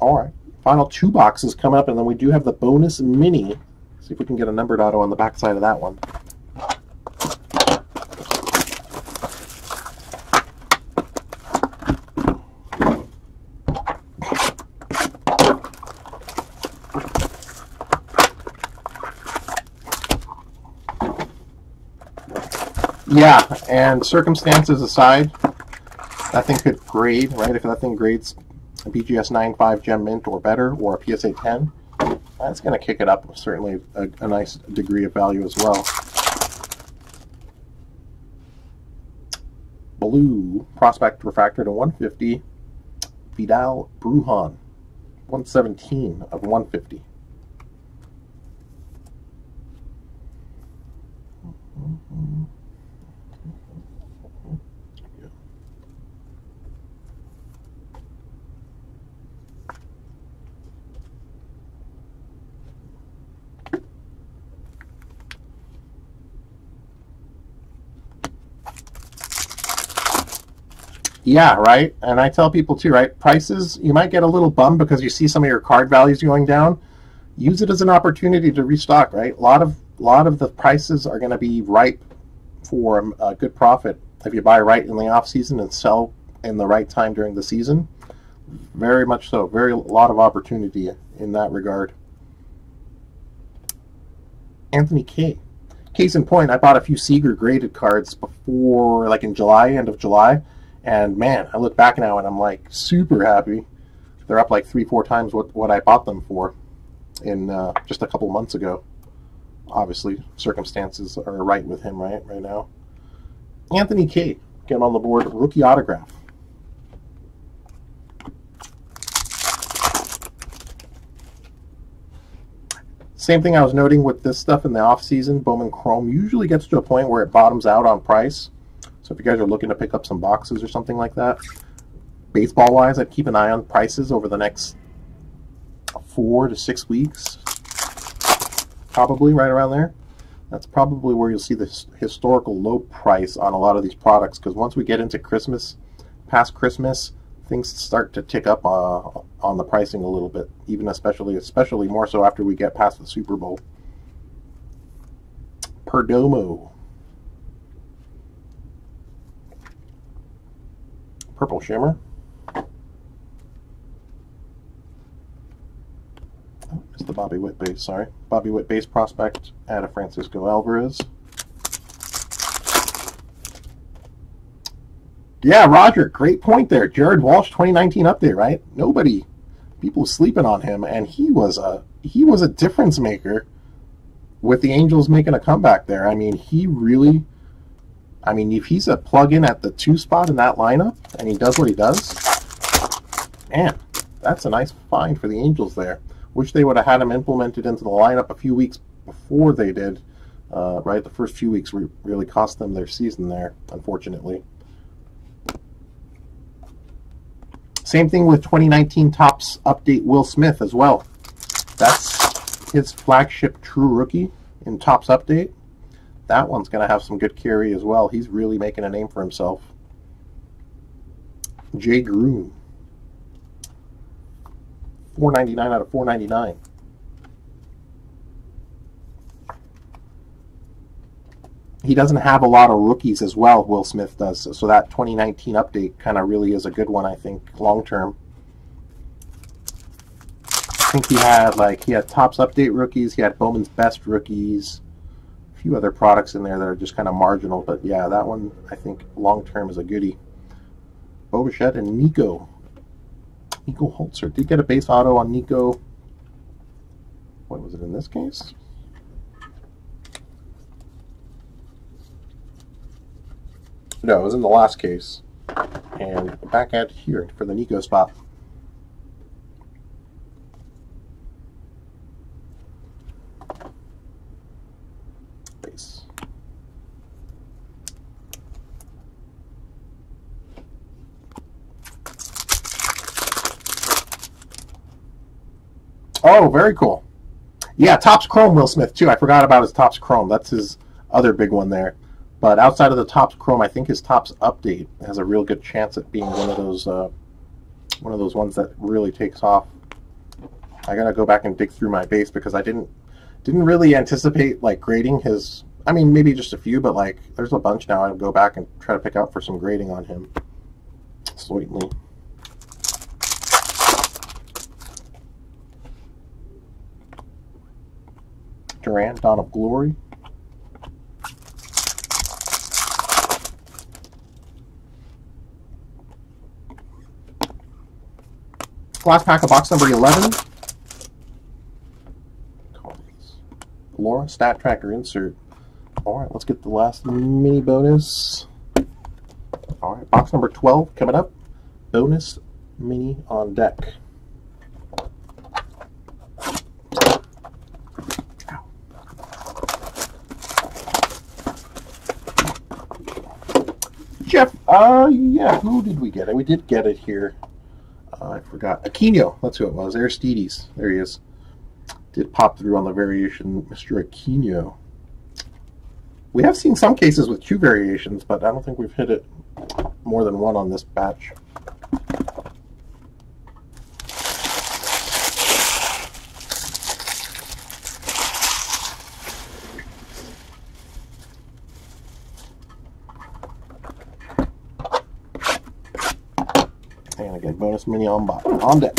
All right. Final two boxes come up, and then we do have the bonus mini. See if we can get a numbered auto on the backside of that one. Yeah, and circumstances aside, that thing could grade, right? If that thing grades a BGS 9.5 Gem Mint or better, or a PSA 10, that's going to kick it up certainly a, a nice degree of value as well. Blue Prospect Refractor to 150, Vidal Brujan, 117 of 150. Mm -hmm. Yeah, right. And I tell people too, right? Prices, you might get a little bummed because you see some of your card values going down. Use it as an opportunity to restock, right? A lot of a lot of the prices are going to be ripe for um, a good profit if you buy right in the off season and sell in the right time during the season. Very much so. Very a lot of opportunity in that regard. Anthony Kay. Case in point, I bought a few Seager graded cards before, like in July, end of July and man, I look back now and I'm like super happy. They're up like three, four times what, what I bought them for in uh, just a couple months ago. Obviously, circumstances are right with him right right now. Anthony Kay. Getting on the board, rookie autograph. Same thing I was noting with this stuff in the off season. Bowman Chrome usually gets to a point where it bottoms out on price so if you guys are looking to pick up some boxes or something like that, baseball wise, I'd keep an eye on prices over the next four to six weeks. Probably right around there. That's probably where you'll see the historical low price on a lot of these products because once we get into Christmas, past Christmas, things start to tick up uh, on the pricing a little bit, even especially especially more so after we get past the Super Bowl. Perdomo. Purple Shimmer. Oh, it's the Bobby Witt base, sorry. Bobby Witt base prospect out of Francisco Alvarez. Yeah, Roger, great point there. Jared Walsh 2019 update, right? Nobody people sleeping on him and he was a he was a difference maker with the Angels making a comeback there. I mean, he really I mean, if he's a plug-in at the two spot in that lineup and he does what he does, man, that's a nice find for the Angels there. Wish they would have had him implemented into the lineup a few weeks before they did. Uh, right, the first few weeks really cost them their season there, unfortunately. Same thing with 2019 Topps update Will Smith as well. That's his flagship true rookie in Topps update. That one's going to have some good carry as well. He's really making a name for himself. Jay Groome. 499 out of 499. He doesn't have a lot of rookies as well, Will Smith does. So that 2019 update kind of really is a good one, I think, long term. I think he had like he had Topps update rookies, he had Bowman's best rookies, few other products in there that are just kind of marginal. But yeah, that one I think long term is a goodie. Bo Bichette and Nico. Nico Holzer. Did get a base auto on Nico. What was it in this case? No, it was in the last case. And back at here for the Nico spot. Base. Oh, very cool. Yeah, Topps Chrome Will Smith, too. I forgot about his Topps Chrome. That's his other big one there. But outside of the Topps Chrome, I think his Topps Update has a real good chance at being one of those uh, one of those ones that really takes off. I gotta go back and dig through my base because I didn't didn't really anticipate like grading his. I mean, maybe just a few, but like there's a bunch now. I'll go back and try to pick out for some grading on him. Slightly. Durant, Dawn of Glory. Last pack of box number 11. Cards. Lora Stat Tracker insert. Alright, let's get the last mini bonus. Alright, box number 12 coming up. Bonus mini on deck. Jeff, uh, yeah, who did we get it? We did get it here. Uh, I forgot. Aquino, that's who it was. Aristides. There he is. Did pop through on the variation, Mr. Aquino. We have seen some cases with two variations, but I don't think we've hit it more than one on this batch. And again, bonus mini on, on deck.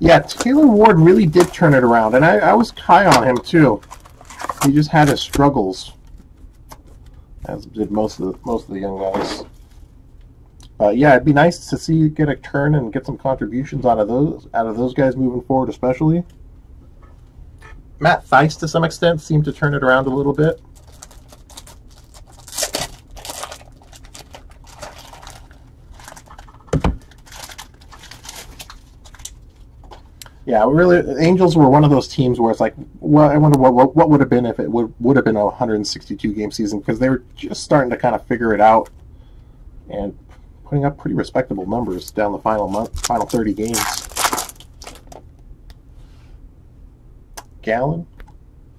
Yeah, Taylor Ward really did turn it around, and I, I was high on him too. He just had his struggles, as did most of the most of the young guys. But yeah, it'd be nice to see you get a turn and get some contributions out of those out of those guys moving forward, especially. Matt Thaiss, to some extent, seemed to turn it around a little bit. Yeah, really, Angels were one of those teams where it's like, well, I wonder what what, what would have been if it would would have been a 162 game season because they were just starting to kind of figure it out and putting up pretty respectable numbers down the final month, final 30 games. Gallen,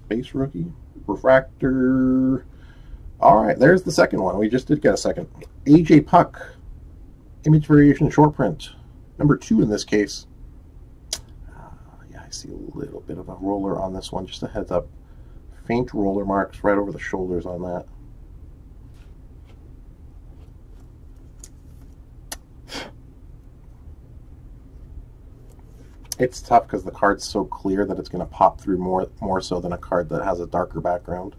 base rookie, refractor. All right, there's the second one. We just did get a second. AJ Puk, image variation short print, number two in this case. See a little bit of a roller on this one. Just a heads up. Faint roller marks right over the shoulders on that. it's tough because the card's so clear that it's going to pop through more more so than a card that has a darker background.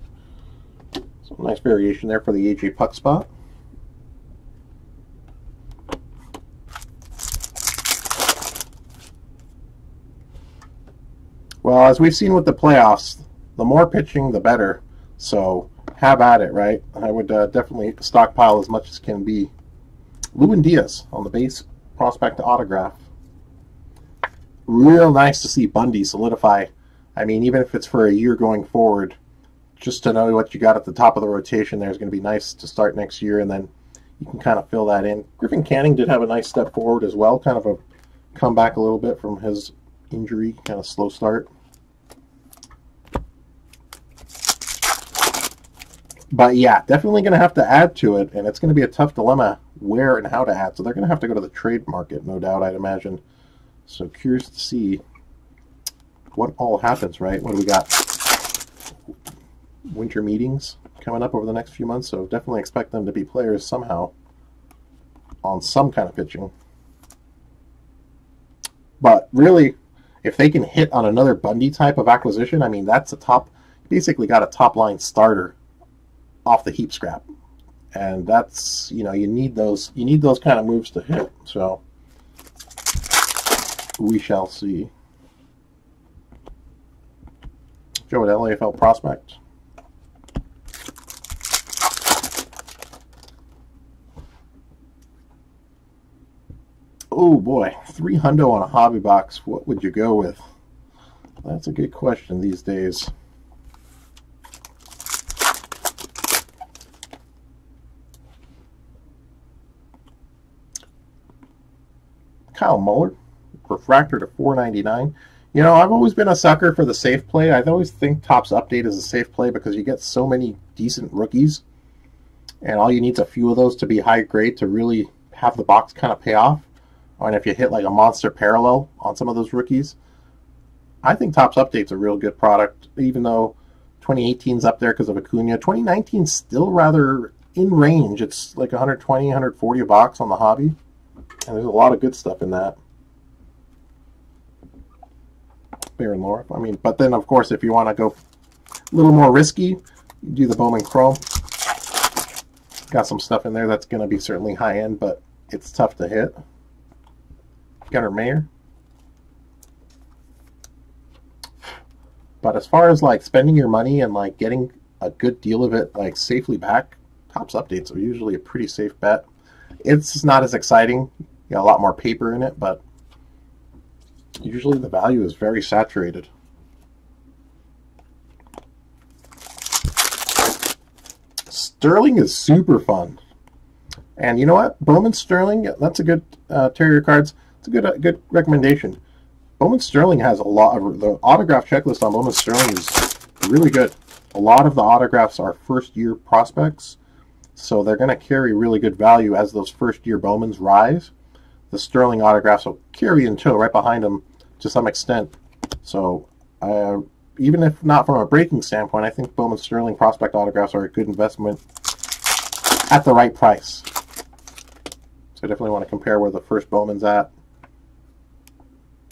So nice variation there for the AJ Puk spot. Well, as we've seen with the playoffs, the more pitching, the better. So have at it, right? I would uh, definitely stockpile as much as can be. Lewin Diaz on the base prospect autograph. Real nice to see Bundy solidify. I mean, even if it's for a year going forward, just to know what you got at the top of the rotation there is going to be nice to start next year, and then you can kind of fill that in. Griffin Canning did have a nice step forward as well, kind of a comeback a little bit from his injury, kind of slow start. But yeah, definitely going to have to add to it, and it's going to be a tough dilemma where and how to add. So they're going to have to go to the trade market, no doubt, I'd imagine. So curious to see what all happens, right? What do we got? Winter meetings coming up over the next few months, so definitely expect them to be players somehow on some kind of pitching. But really, if they can hit on another Bundy type of acquisition, I mean, that's a top, basically got a top line starter off the heap scrap. And that's, you know, you need those, you need those kind of moves to hit. So we shall see. Joe at LAFL prospect. Oh boy, three hundo on a hobby box. What would you go with? That's a good question these days. Kyle Muller, refractor to 499. You know, I've always been a sucker for the safe play. I always think Topps Update is a safe play because you get so many decent rookies, and all you need is a few of those to be high grade to really have the box kind of pay off. And if you hit like a monster parallel on some of those rookies, I think Topps Update's a real good product, even though 2018's up there because of Acuna. 2019's still rather in range. It's like 120, 140 a box on the hobby. And there's a lot of good stuff in that. Bayron Lora. I mean, but then of course, if you want to go a little more risky, do the Bowman Chrome. Got some stuff in there that's going to be certainly high end, but it's tough to hit. Gunnar Mayer. But as far as like spending your money and like getting a good deal of it like safely back, Topps updates are usually a pretty safe bet. It's not as exciting got a lot more paper in it, but usually the value is very saturated. Sterling is super fun. And you know what? Bowman Sterling, that's a good uh, Terrier cards. It's a good uh, good recommendation. Bowman Sterling has a lot of the autograph checklist on Bowman Sterling is really good. A lot of the autographs are first year prospects, so they're going to carry really good value as those first year Bowmans rise the Sterling autographs will carry in tow right behind them to some extent. So uh, even if not from a breaking standpoint, I think Bowman Sterling prospect autographs are a good investment at the right price. So I definitely want to compare where the first Bowman's at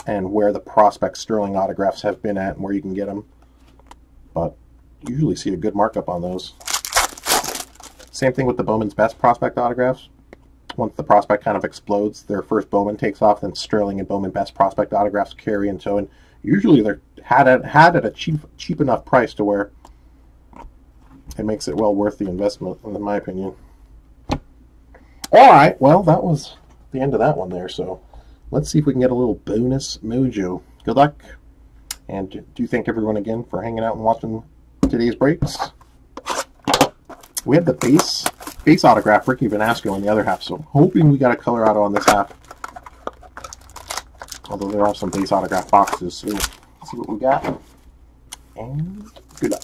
and where the prospect Sterling autographs have been at and where you can get them. But usually see a good markup on those. Same thing with the Bowman's Best prospect autographs once the prospect kind of explodes, their first Bowman takes off, then Sterling and Bowman best prospect autographs carry in tow, and usually they're had at had at a cheap cheap enough price to where it makes it well worth the investment, in my opinion. All right, well that was the end of that one there. So let's see if we can get a little bonus mojo. Good luck, and do thank everyone again for hanging out and watching today's breaks. We have the base base autograph Ricky Vanasco on the other half, so I'm hoping we got a color auto on this half. Although there are some base autograph boxes, so let's see what we got. And good luck.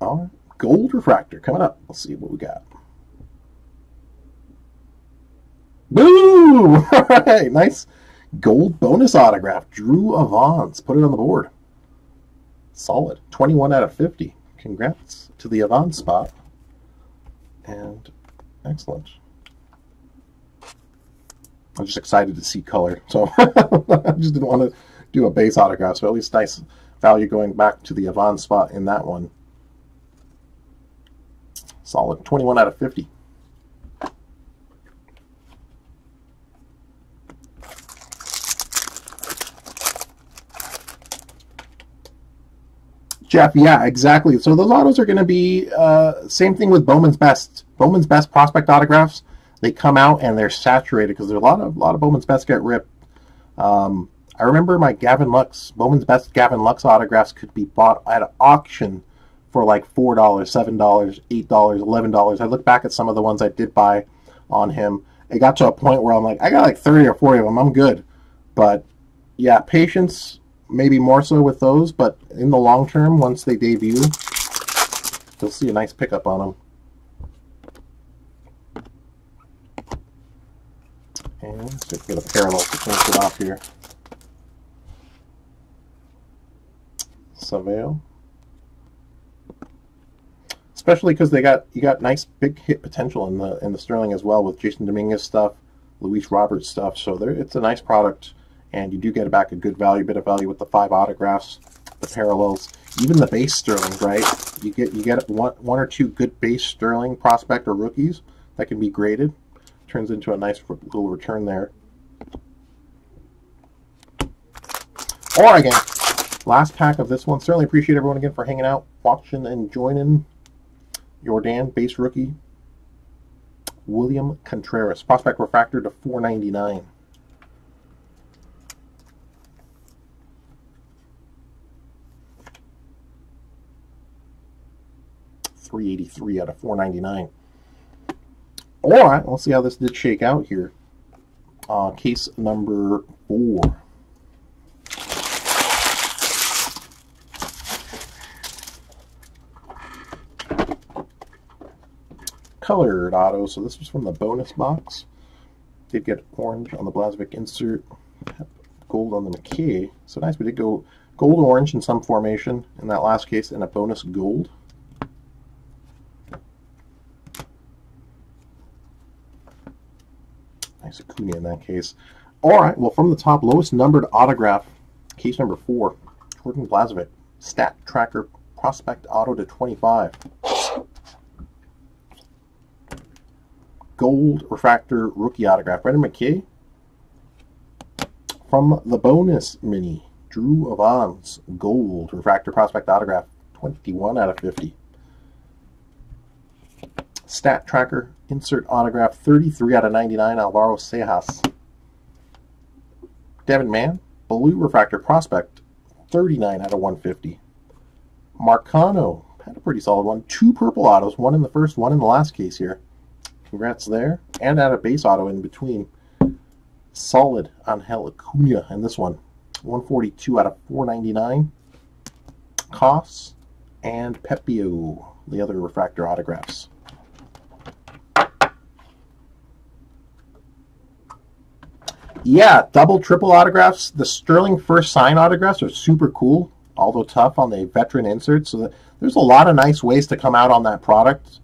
All right, gold refractor coming up. Let's see what we got. Boom! All right, nice gold bonus autograph. Drew Avans. Put it on the board. Solid. 21 out of 50 congrats to the Avans spot. And excellent. I'm just excited to see color. So I just didn't want to do a base autograph. So at least nice value going back to the Avans spot in that one. Solid. 21 out of 50. Jeff, yeah, exactly. So those autos are going to be uh, same thing with Bowman's Best. Bowman's Best prospect autographs. They come out and they're saturated because there's a lot of a lot of Bowman's Best get ripped. Um, I remember my Gavin Lux Bowman's Best Gavin Lux autographs could be bought at auction for like four dollars, seven dollars, eight dollars, eleven dollars. I look back at some of the ones I did buy on him. It got to a point where I'm like, I got like thirty or forty of them. I'm good, but yeah, patience maybe more so with those, but in the long term, once they debut, you'll see a nice pickup on them. And just get a parallel to finish it off here. Savale. Especially because they got you got nice big hit potential in the in the Sterling as well with Jasson Dominguez stuff, Luis Roberts stuff. So there, it's a nice product and you do get back a good value, bit of value with the five autographs, the parallels, even the base Sterling, right? You get you get one one or two good base Sterling prospect or rookies that can be graded. Turns into a nice little return there. Again, last pack of this one. Certainly appreciate everyone again for hanging out, watching, and joining. Jordan, base rookie. William Contreras, prospect refractor to 499. 383 out of 499. All right, let's see how this did shake out here. Uh, case number four. Colored auto, so this was from the bonus box. Did get orange on the Balazovic insert, gold on the McKay. So nice, we did go gold orange in some formation in that last case, and a bonus gold. Nice Acuna in that case. All right, well, from the top, lowest numbered autograph, case number four, Jordan Balazovic, Stat Tracker Prospect Auto to 25. Gold Refractor Rookie Autograph, Brendan McKay. From the bonus mini, Drew Avans Gold Refractor Prospect Autograph, 21 out of 50. Stat Tracker Insert autograph 33 out of 99, Alvaro Seijas. Devin Mann, Blue Refractor Prospect, 39 out of 150. Marcano, had a pretty solid one. Two purple autos, one in the first, one in the last case here. Congrats there. And out of base auto in between. Solid Angel Acuna in this one. 142 out of 499. Koss and Pepiot, the other refractor autographs. Yeah, double, triple autographs. The Sterling first sign autographs are super cool, although tough on the veteran inserts. So there's a lot of nice ways to come out on that product.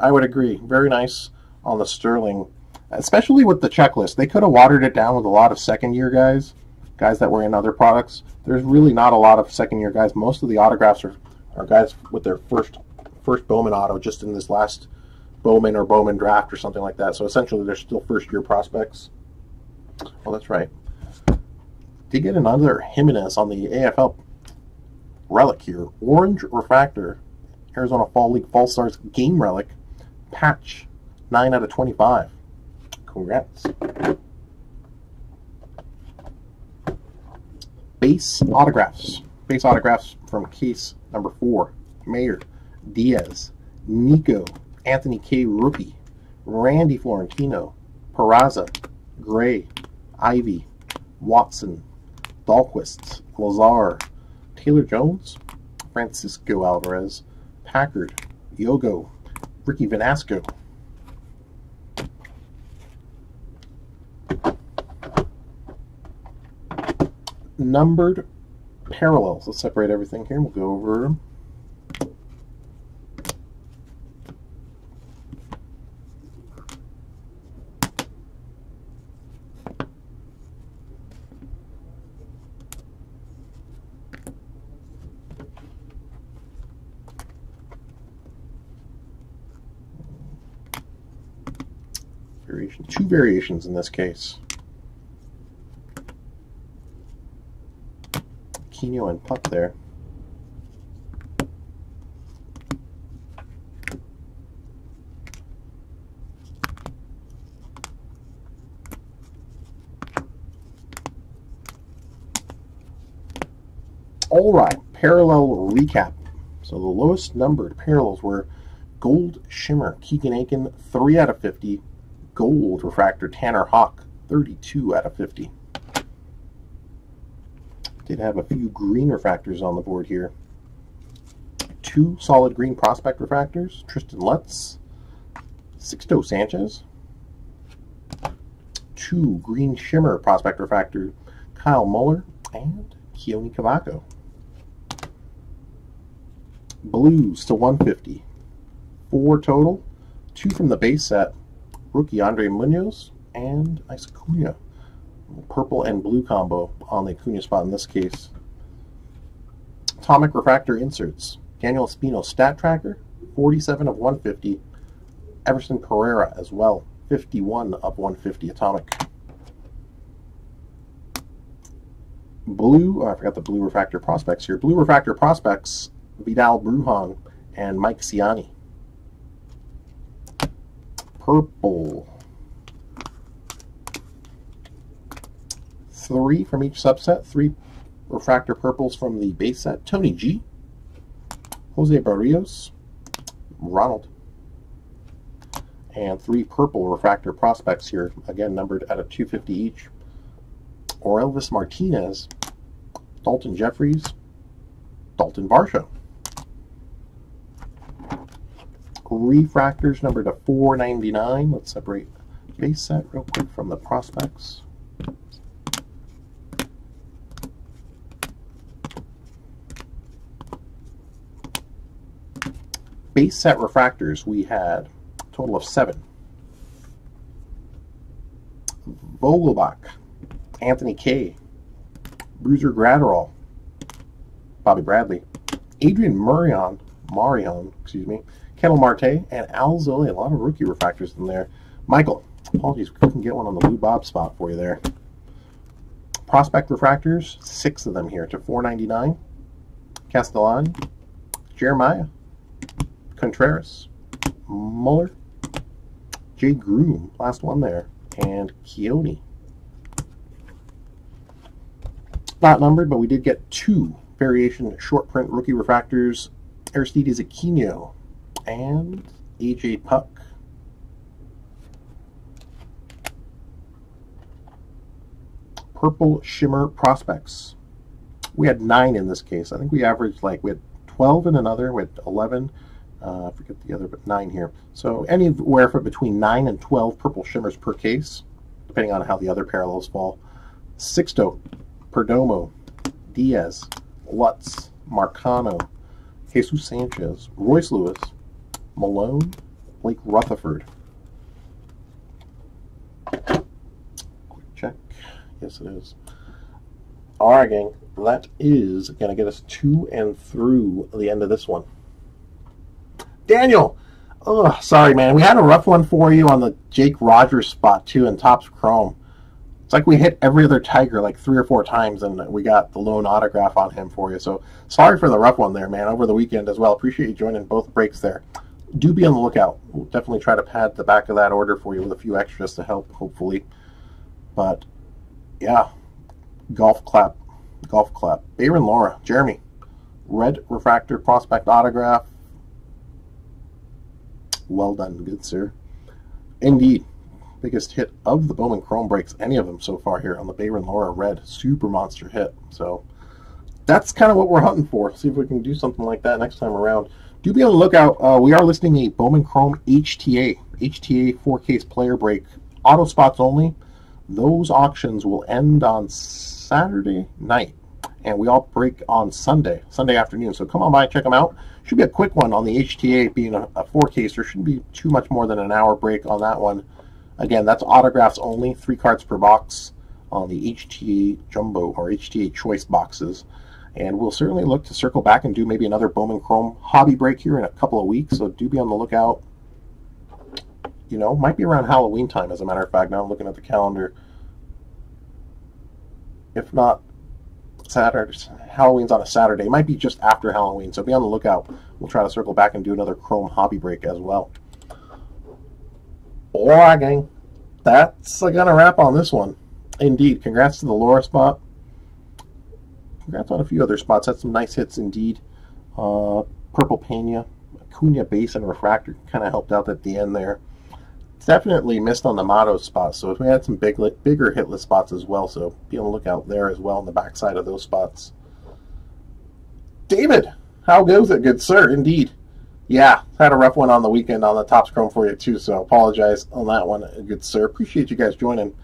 I would agree. Very nice on the Sterling, especially with the checklist. They could have watered it down with a lot of second year guys, guys that were in other products. There's really not a lot of second year guys. Most of the autographs are, are guys with their first first Bowman auto just in this last Bowman or Bowman draft or something like that. So essentially, they're still first year prospects. Oh, that's right. Did get another Jimenez on the AFL relic here. Orange Refractor, Arizona Fall League Fall Stars Game Relic, patch, 9 out of 25. Congrats. Base autographs. Base autographs from case number 4. Mayer, Diaz, Nico, Anthony Kay. Rookie, Randy Florentino, Peraza, Gray, Ivey, Watson, Dalquist, Lazar, Taylor Jones, Francisco Alvarez, Packard, Yogo, Ricky Vanasco. Numbered parallels. Let's separate everything here. We'll go over variations in this case. Kino and Puk there. All right, parallel recap. So the lowest numbered parallels were Gold Shimmer, Keegan Akin, 3 out of 50, Gold Refractor, Tanner Houck, 32 out of 50. Did have a few green refractors on the board here. Two solid green prospect refractors, Tristen Lutz, Sixto Sanchez. Two green shimmer prospect refractor, Kyle Muller, and Keoni Cavaco. Blues to 150. Four total. Two from the base set. Rookie Andre Munoz and Nice Acuna. Purple and blue combo on the Acuna spot in this case. Atomic Refractor inserts. Daniel Espino Stat Tracker, 47 of 150. Everson Pereira as well, 51 of 150 Atomic. Blue, oh, I forgot the blue refractor prospects here. Blue refractor prospects, Vidal Brujan and Mike Siani. Purple. Three from each subset. Three refractor purples from the base set. Tony G. Jose Berrios. Ronald. And three purple refractor prospects here, again numbered at a 250 each. Orelvis Martinez, Daulton Jefferies, Dalton Varsho. Refractors number to 499. Let's separate base set real quick from the prospects. Base set refractors, we had a total of seven. Vogelbach, Anthony Kay, Brusdar Graterol, Bobby Bradley, Adrian Marion, Marion, excuse me, Ketel Marte, and Alzolay. A lot of rookie refractors in there. Michael, apologies, couldn't get one on the blue bob spot for you there. Prospect refractors, six of them here to 499. Castellani, Jeremiah, Contreras, Muller, Jay Groome, last one there, and Keoni. Not numbered, but we did get two variation short print rookie refractors, Aristides Aquino and AJ Puk. Purple Shimmer Prospects. We had nine in this case. I think we averaged like, we had 12 in another, we had 11, uh, I forget the other, but nine here. So anywhere from between 9 and 12 Purple Shimmers per case, depending on how the other parallels fall. Sixto, Perdomo, Diaz, Lutz, Marcano, Jesus Sanchez, Royce Lewis, Malone, Blake Rutherford. Quick check. Yes, it is. All right, gang. That is going to get us to and through the end of this one. Daniel! Oh, sorry, man. We had a rough one for you on the Jake Rogers spot, too, in Topps Chrome. It's like we hit every other Tiger like three or four times, and we got the lone autograph on him for you. So sorry for the rough one there, man, over the weekend as well. Appreciate you joining both breaks there do be on the lookout. We'll definitely try to pad the back of that order for you with a few extras to help, hopefully. But yeah, golf clap, golf clap. Bayron Lora, Jeremy, red refractor prospect autograph. Well done, good sir. Indeed, biggest hit of the Bowman Chrome breaks, any of them so far here on the Bayron Lora red super monster hit. So that's kind of what we're hunting for. See if we can do something like that next time around do be on the lookout. Uh, we are listing a Bowman Chrome HTA, HTA 4-case player break, auto spots only. Those auctions will end on Saturday night, and we all break on Sunday, Sunday afternoon. So come on by, check them out. Should be a quick one on the HTA being a, a 4-case. There shouldn't be too much more than an hour break on that one. Again, that's autographs only, three cards per box on the HTA Jumbo or HTA Choice boxes. And we'll certainly look to circle back and do maybe another Bowman Chrome hobby break here in a couple of weeks. So do be on the lookout. You know, might be around Halloween time, as a matter of fact. Now I'm looking at the calendar. If not Saturday, Halloween's on a Saturday. It might be just after Halloween. So be on the lookout. We'll try to circle back and do another Chrome hobby break as well. Alright, gang. That's going to wrap on this one. Indeed. Congrats to the Lora spot congrats on a few other spots. Had some nice hits indeed. Uh, Purple Pena, Acuna base and refractor kind of helped out at the end there. Definitely missed on the motto spot, so if we had some big, bigger hitless spots as well. So be on the lookout there as well on the backside of those spots. David, how goes it, good sir? Indeed. Yeah, had a rough one on the weekend on the Topps Chrome for you too, so apologize on that one, good sir. Appreciate you guys joining.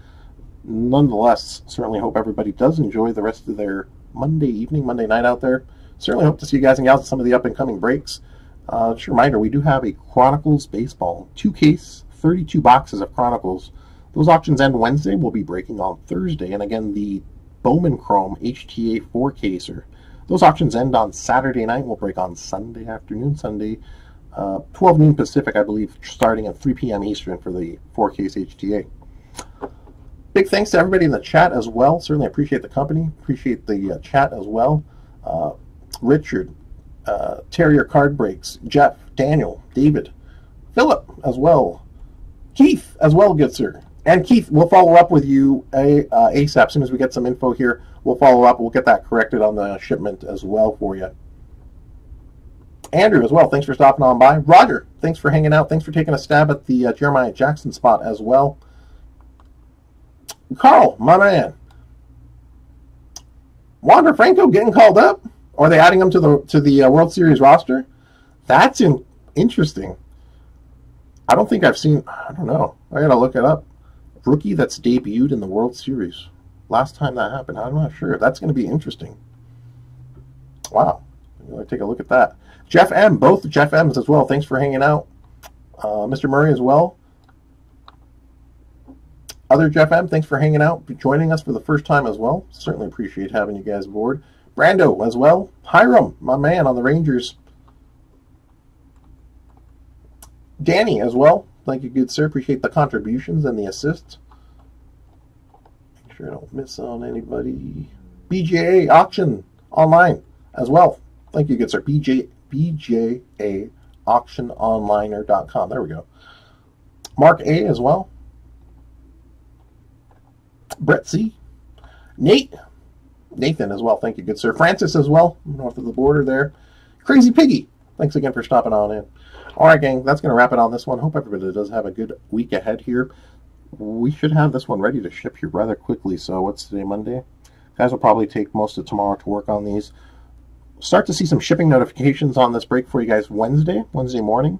Nonetheless, certainly hope everybody does enjoy the rest of their Monday evening, Monday night out there. Certainly hope to see you guys and gals at some of the up and coming breaks. Uh, just a reminder, we do have a Chronicles baseball two case 32 boxes of Chronicles. Those auctions end Wednesday. We'll be breaking on Thursday. And again, the Bowman Chrome HTA 4 caser. Those auctions end on Saturday night. We'll break on Sunday afternoon, Sunday, uh, 12 noon Pacific, I believe, starting at 3 p.m. Eastern for the 4 case HTA. Big thanks to everybody in the chat as well. Certainly appreciate the company, appreciate the uh, chat as well. Uh, Richard, uh, Terrier Card Breaks, Jeff, Daniel, David, Philip as well. Keith as well, good sir. And Keith, we'll follow up with you a, uh, ASAP. As soon as we get some info here, we'll follow up. We'll get that corrected on the shipment as well for you. Andrew as well, thanks for stopping on by. Roger, thanks for hanging out. Thanks for taking a stab at the uh, Jeremiah Jackson spot as well. Carl, my man. Wander Franco getting called up? Or are they adding him to the to the uh, World Series roster? That's in, interesting. I don't think I've seen. I don't know. I gotta look it up. Rookie that's debuted in the World Series. Last time that happened, I'm not sure. That's going to be interesting. Wow. Let me take a look at that. Jeff M. Both Jeff M's as well. Thanks for hanging out. Uh, Mr. Murray as well. Other Jeff M. Thanks for hanging out, joining us for the first time as well. Certainly appreciate having you guys aboard. Brando as well. Hiram, my man on the Rangers. Danny as well. Thank you, good sir. Appreciate the contributions and the assists. Make sure I don't miss on anybody. BJA auction online as well. Thank you, good sir. BJ, BJA auctiononliner.com. There we go. Mark A as well. Brett C. Nate. Nathan as well. Thank you, good sir. Francis as well, north of the border there. Crazy Piggy. Thanks again for stopping on in. All right, gang, that's going to wrap it on this one. Hope everybody does have a good week ahead here. We should have this one ready to ship here rather quickly. So what's today, Monday? Guys will probably take most of tomorrow to work on these. Start to see some shipping notifications on this break for you guys Wednesday, Wednesday morning.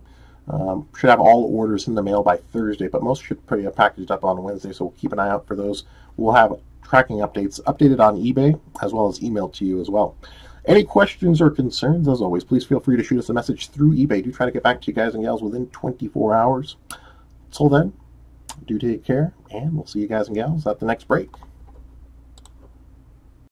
Um, should have all orders in the mail by Thursday, but most should be packaged up on Wednesday, so we'll keep an eye out for those. We'll have tracking updates updated on eBay as well as emailed to you as well. Any questions or concerns, as always, please feel free to shoot us a message through eBay. Do try to get back to you guys and gals within 24 hours. Until then, do take care, and we'll see you guys and gals at the next break.